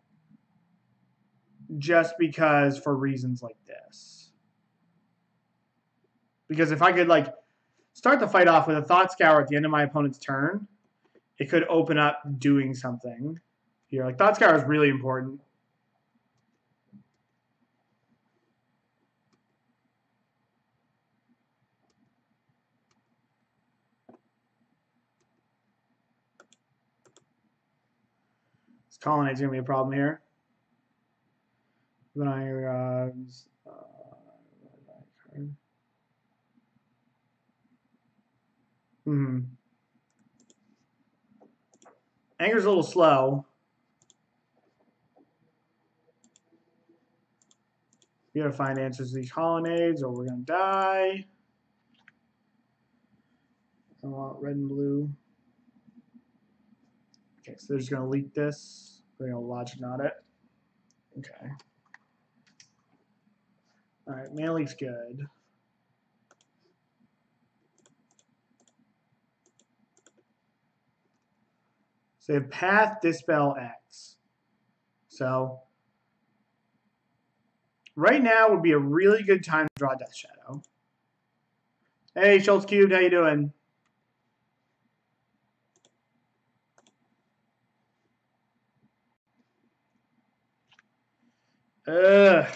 Just because for reasons like this. Because if I could like start the fight off with a Thought Scour at the end of my opponent's turn, it could open up doing something here. Like Thought Scour is really important. Colonnade's gonna be a problem here. Then I uh, hmm. Anger's a little slow. We gotta find answers to these colonnades or we're gonna die. I want red and blue. Okay, so they're just gonna leak this. They're gonna logic knot it. Okay. Alright, Mana Leak's good. So they have path, dispel, X. So right now would be a really good time to draw Death Shadow. Hey, Schultz Cubed, how you doing? Ugh.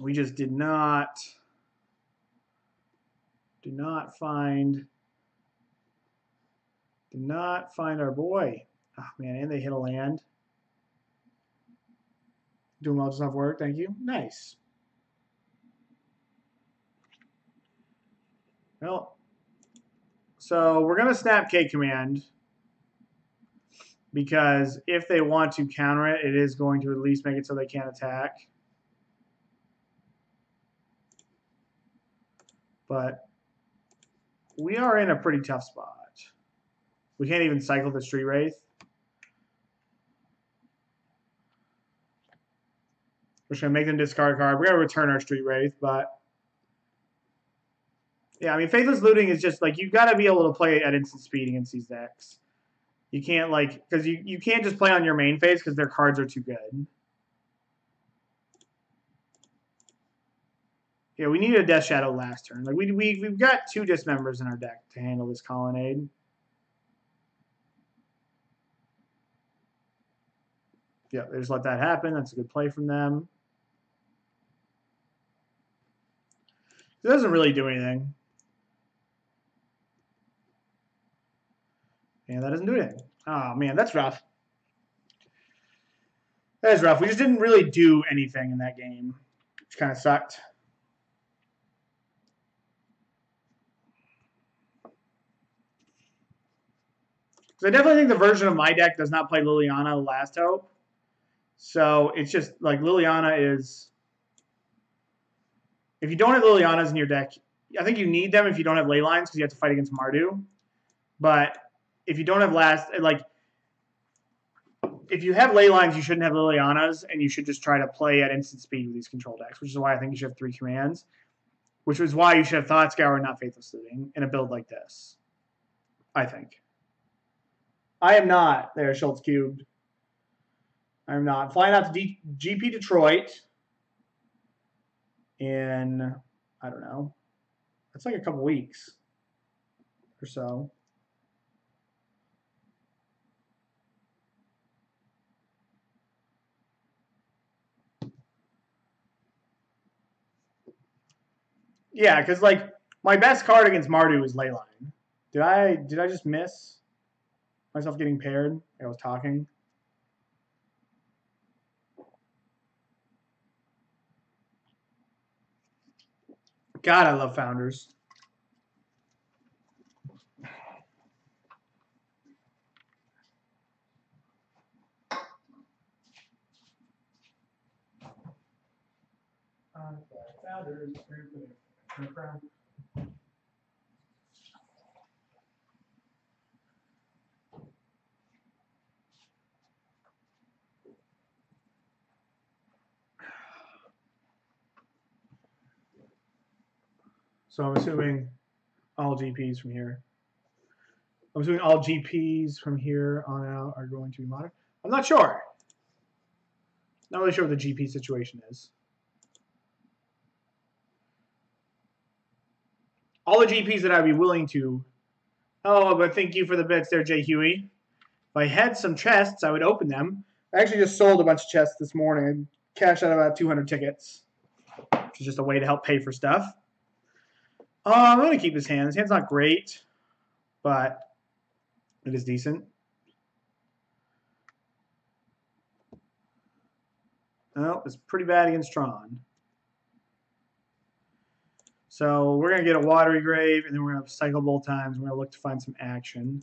We just did not do not find do not find our boy. Oh man, and they hit a land. Doing well, off work. Thank you. Nice. Well, so we're going to snap K command because if they want to counter it, it is going to at least make it so they can't attack. But we are in a pretty tough spot. We can't even cycle the Street Wraith. We're just going to make them discard a card. We're going to return our Street Wraith, but... Yeah, I mean, Faithless Looting is just, like, you've got to be able to play at instant speed against these decks. You can't, like, because you, you can't just play on your main phase because their cards are too good. Yeah, we need a Death Shadow last turn. Like we we we've got two dismembers in our deck to handle this colonnade. Yeah, they just let that happen. That's a good play from them. It doesn't really do anything. And that doesn't do anything. Oh man, that's rough. That is rough. We just didn't really do anything in that game, which kind of sucked. So I definitely think the version of my deck does not play Liliana Last Hope. So it's just like Liliana is. If you don't have Lilianas in your deck, I think you need them if you don't have Leylines because you have to fight against Mardu. But if you don't have last, like, if you have Leylines, you shouldn't have Lilianas, and you should just try to play at instant speed with these control decks, which is why I think you should have three commands, which is why you should have Thought Scour and not Faithless Looting in a build like this. I think. I am not there, Schultz Cubed. I'm not. Flying out to D GP Detroit in, I don't know, it's like a couple weeks or so. Yeah, because like my best card against Mardu is Leyline. Did I did I just miss? myself getting paired. I was talking. God, I love founders. Uh, founders, So I'm assuming all GPs from here. I'm assuming all GPs from here on out are going to be modern. I'm not sure. Not really sure what the GP situation is. All the GPs that I'd be willing to. Oh, but thank you for the bits there, Jay Huey. If I had some chests, I would open them. I actually just sold a bunch of chests this morning. Cashed out about 200 tickets, which is just a way to help pay for stuff. Uh, I'm going to keep his hand. His hand's not great, but it is decent. Oh, it's pretty bad against Tron. So we're going to get a Watery Grave, and then we're going to Cycle both times. We're going to look to find some action.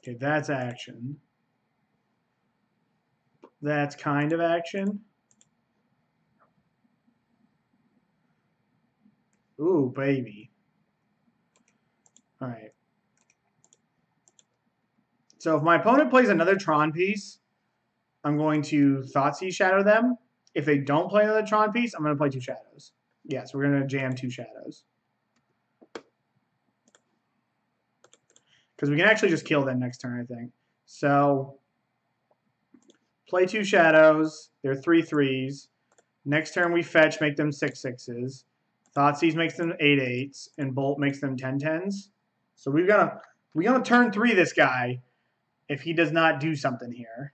Okay, that's action. That's kind of action. Ooh, baby. All right. So if my opponent plays another Tron piece, I'm going to Thoughtseize Shadow them. If they don't play another Tron piece, I'm going to play two Shadows. Yes, we're going to jam two Shadows. Because we can actually just kill them next turn, I think. So, play two Shadows. They're three threes. Next turn we fetch, make them six sixes. Thoughtseize makes them eight eights, and Bolt makes them ten tens. So we're gonna we're gonna turn three this guy if he does not do something here.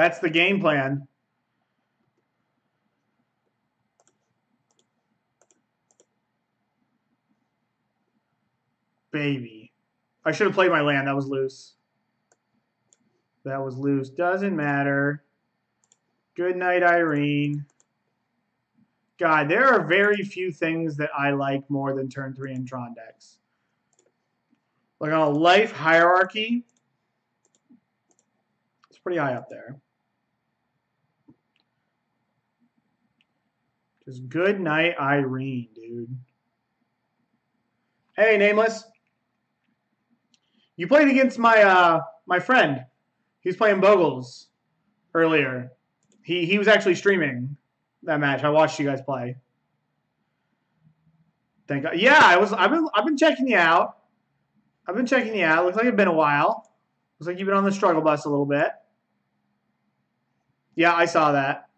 That's the game plan. Baby. I should have played my land. That was loose. That was loose. Doesn't matter. Good night, Irene. God, there are very few things that I like more than turn 3 and Tron decks. Like on a life hierarchy, it's pretty high up there. Just good night, Irene, dude. Hey, Nameless. You played against my uh, my friend. He was playing Bogles earlier. He he was actually streaming that match. I watched you guys play. Thank God. Yeah, I was. I've been. I've been checking you out. I've been checking you out. Looks like it's been a while. Looks like you've been on the struggle bus a little bit. Yeah, I saw that.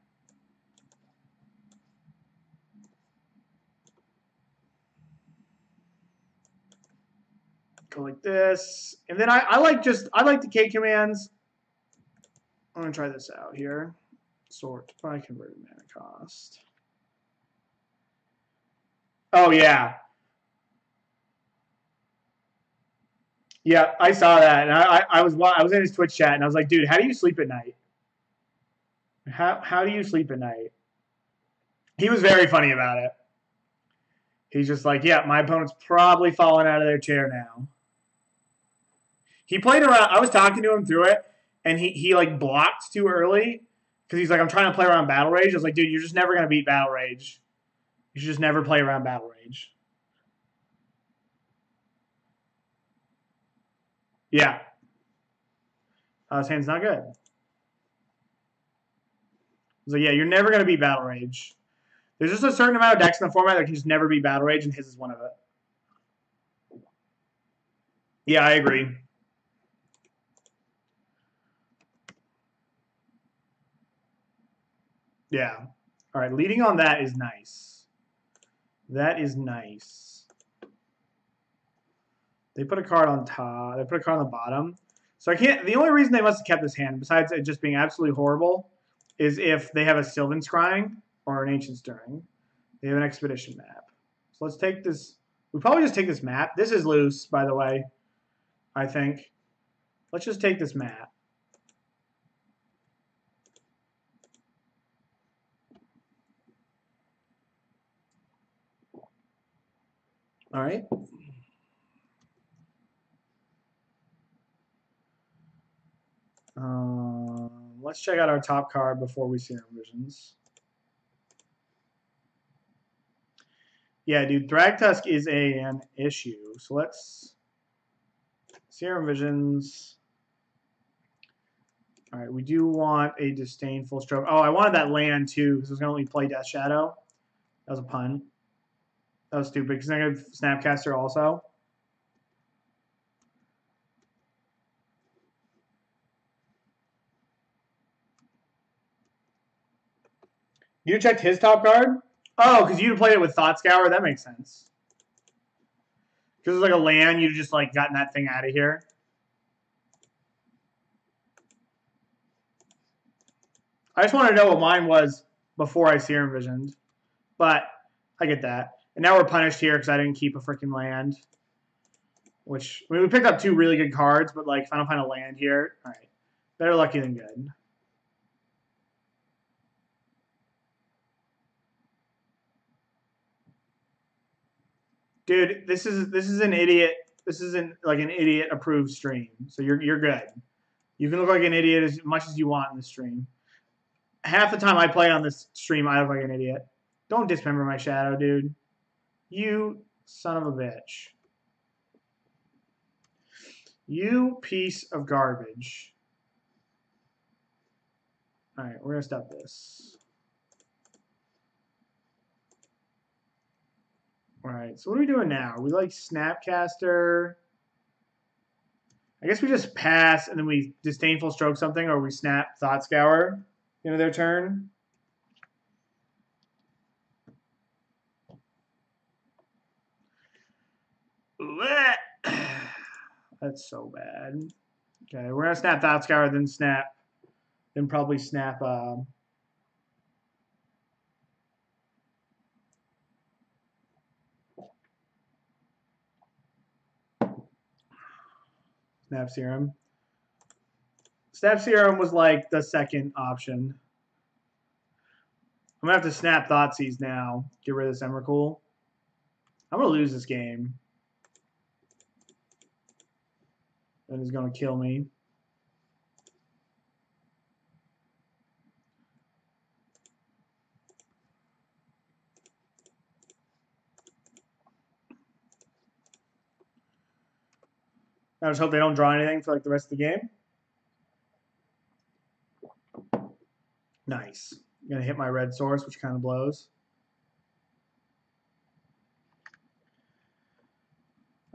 Go like this. And then I, I like just, I like the K commands. I'm going to try this out here. Sort by converted mana cost. Oh, yeah. Yeah, I saw that, and I, I, I, was I was in his Twitch chat, and I was like, dude, how do you sleep at night? How how do you sleep at night? He was very funny about it. He's just like, yeah, my opponent's probably falling out of their chair now. He played around. I was talking to him through it, and he he like blocked too early because he's like, I'm trying to play around Battle Rage. I was like, dude, you're just never gonna beat Battle Rage. You should just never play around Battle Rage. Yeah. Uh, his hand's not good. So yeah, you're never gonna beat Battle Rage. There's just a certain amount of decks in the format that can just never beat Battle Rage, and his is one of it. Yeah, I agree. Yeah. All right, leading on that is nice. That is nice. They put a card on top. They put a card on the bottom. So I can't. The only reason they must have kept this hand, besides it just being absolutely horrible, is if they have a Sylvan Scrying or an Ancient Stirring. They have an Expedition map. So let's take this. We probably just take this map. This is loose, by the way. I think. Let's just take this map. All right. Um, let's check out our top card before we see our visions. Yeah, dude, Thragtusk is a, an issue. So let's Serum Visions. All right, we do want a Disdainful Stroke. Oh, I wanted that land too because I was going to me play Death Shadow. That was a pun. That was stupid because I have Snapcaster also. You checked his top card? Oh, because you played it with Thought Scour. That makes sense. Because it's like a land, you've just like gotten that thing out of here. I just want to know what mine was before I seer envisioned. But I get that. And now we're punished here because I didn't keep a freaking land. Which, I mean, we picked up two really good cards, but like, if I don't find a land here, all right. Better lucky than good. Dude, this is this is an idiot. This isn't like an idiot approved stream. So you're you're good. You can look like an idiot as much as you want in the stream. Half the time I play on this stream, I look like an idiot. Don't dismember my shadow, dude. You son of a bitch. You piece of garbage. Alright, we're going to stop this. Alright, so what are we doing now? We like Snapcaster. I guess we just pass and then we Disdainful Stroke something or we snap Thought Scour into their turn. That's so bad. Okay, we're gonna snap Thought Scour, then snap, then probably snap. Uh, snap serum. Snap serum was like the second option. I'm gonna have to snap Thoughtseize now. Get rid of this Emrakul. I'm gonna lose this game. That is going to kill me. I just hope they don't draw anything for like the rest of the game. Nice. I'm gonna hit my red source, which kind of blows.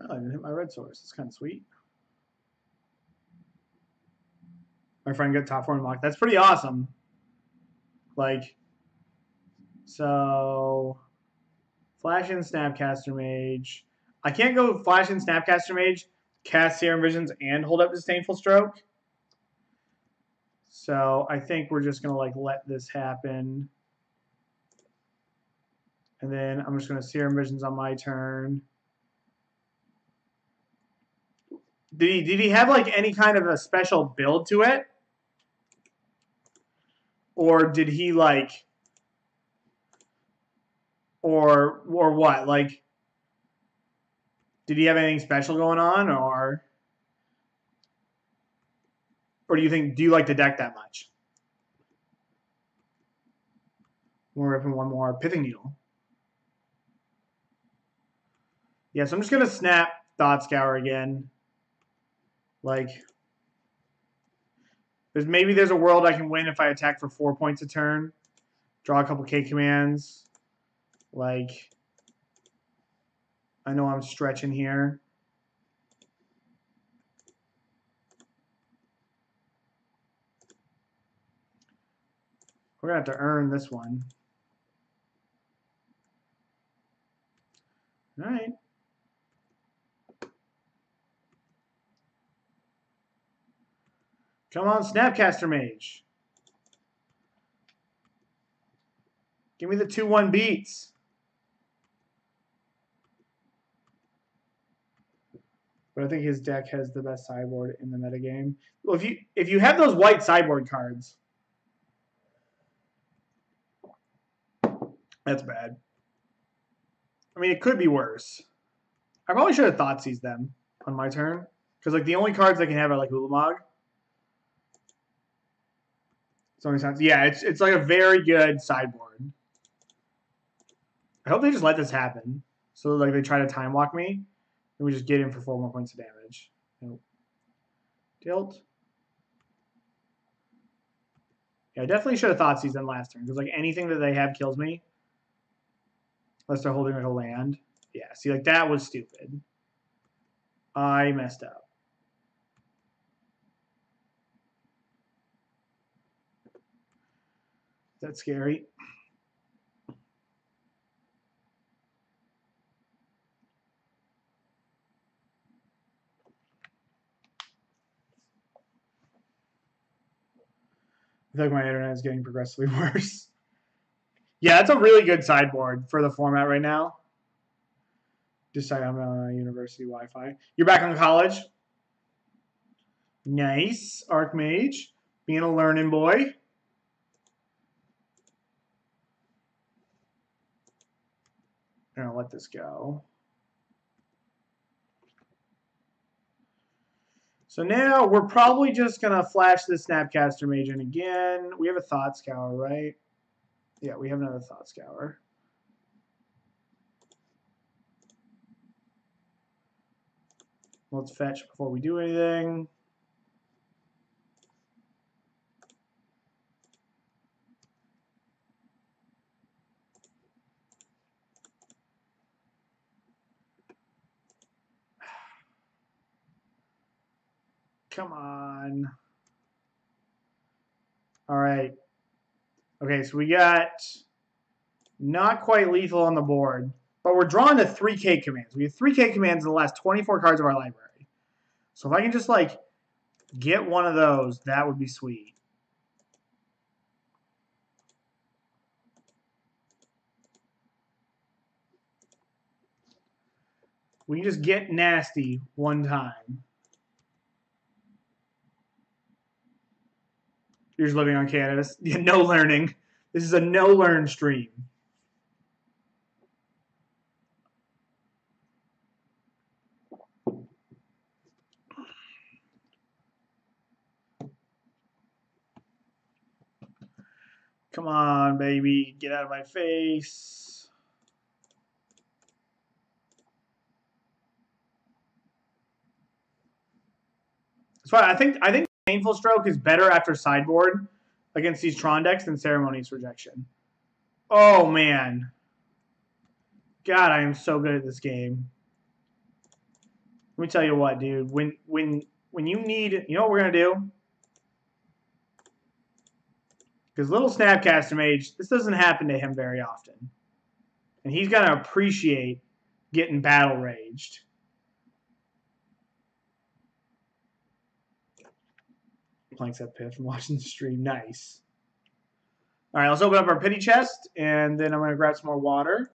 Oh, I didn't hit my red source. It's kind of sweet. My friend got top four unlocked. That's pretty awesome. Like, so Flash and Snapcaster Mage. I can't go Flash and Snapcaster Mage, cast Serum Visions, and hold up Disdainful Stroke. So I think we're just gonna like let this happen. And then I'm just gonna Serum Visions on my turn. Did he did he have like any kind of a special build to it? Or did he like or or what? Like did he have anything special going on or or do you think do you like the deck that much? We're ripping one more pithing needle. Yeah so i'm just gonna snap thought scour again. Like there's maybe there's a world I can win if I attack for four points a turn. Draw a couple K commands. Like I know I'm stretching here. We're gonna have to earn this one. All right. Come on, Snapcaster Mage. Give me the 2-1 beats. But I think his deck has the best sideboard in the metagame. Well, if you if you have those white sideboard cards, that's bad. I mean, it could be worse. I probably should have Thoughtseize them on my turn. Because, like, the only cards I can have are, like, Ulamog. Sony Sounds. Yeah, it's it's like a very good sideboard. I hope they just let this happen. So like they try to time walk me, and we just get in for four more points of damage. Nope. Tilt. Yeah, I definitely should have thought season last turn because like anything that they have kills me. Unless they're holding like a land. Yeah, see, like that was stupid. I messed up. That's scary. I think my internet is getting progressively worse. Yeah, that's a really good sideboard for the format right now. Just say I'm on university Wi-Fi. You're back on college. Nice, Archmage. Being a learning boy. I'm gonna let this go. So now we're probably just gonna flash the Snapcaster Mage in again. We have a Thought Scour, right? Yeah, we have another Thought Scour. Let's fetch before we do anything. Come on. All right. Okay, so we got not quite lethal on the board, but we're drawn to 3k commands. We have 3k commands in the last 24 cards of our library. So if I can just, like, get one of those, that would be sweet. We can just get nasty one time. You're just living on Canada. Yeah, no learning. This is a no learn stream. Come on, baby. Get out of my face. That's why I think I think Painful Stroke is better after sideboard against these Tron decks than Ceremonious Rejection. Oh, man. God, I am so good at this game. Let me tell you what, dude. When when when you need, you know what we're gonna do? Because little Snapcaster Mage, this doesn't happen to him very often, and he's gonna appreciate getting battle raged. Planks that pit from watching the stream. Nice. All right, let's open up our pity chest, and then I'm going to grab some more water.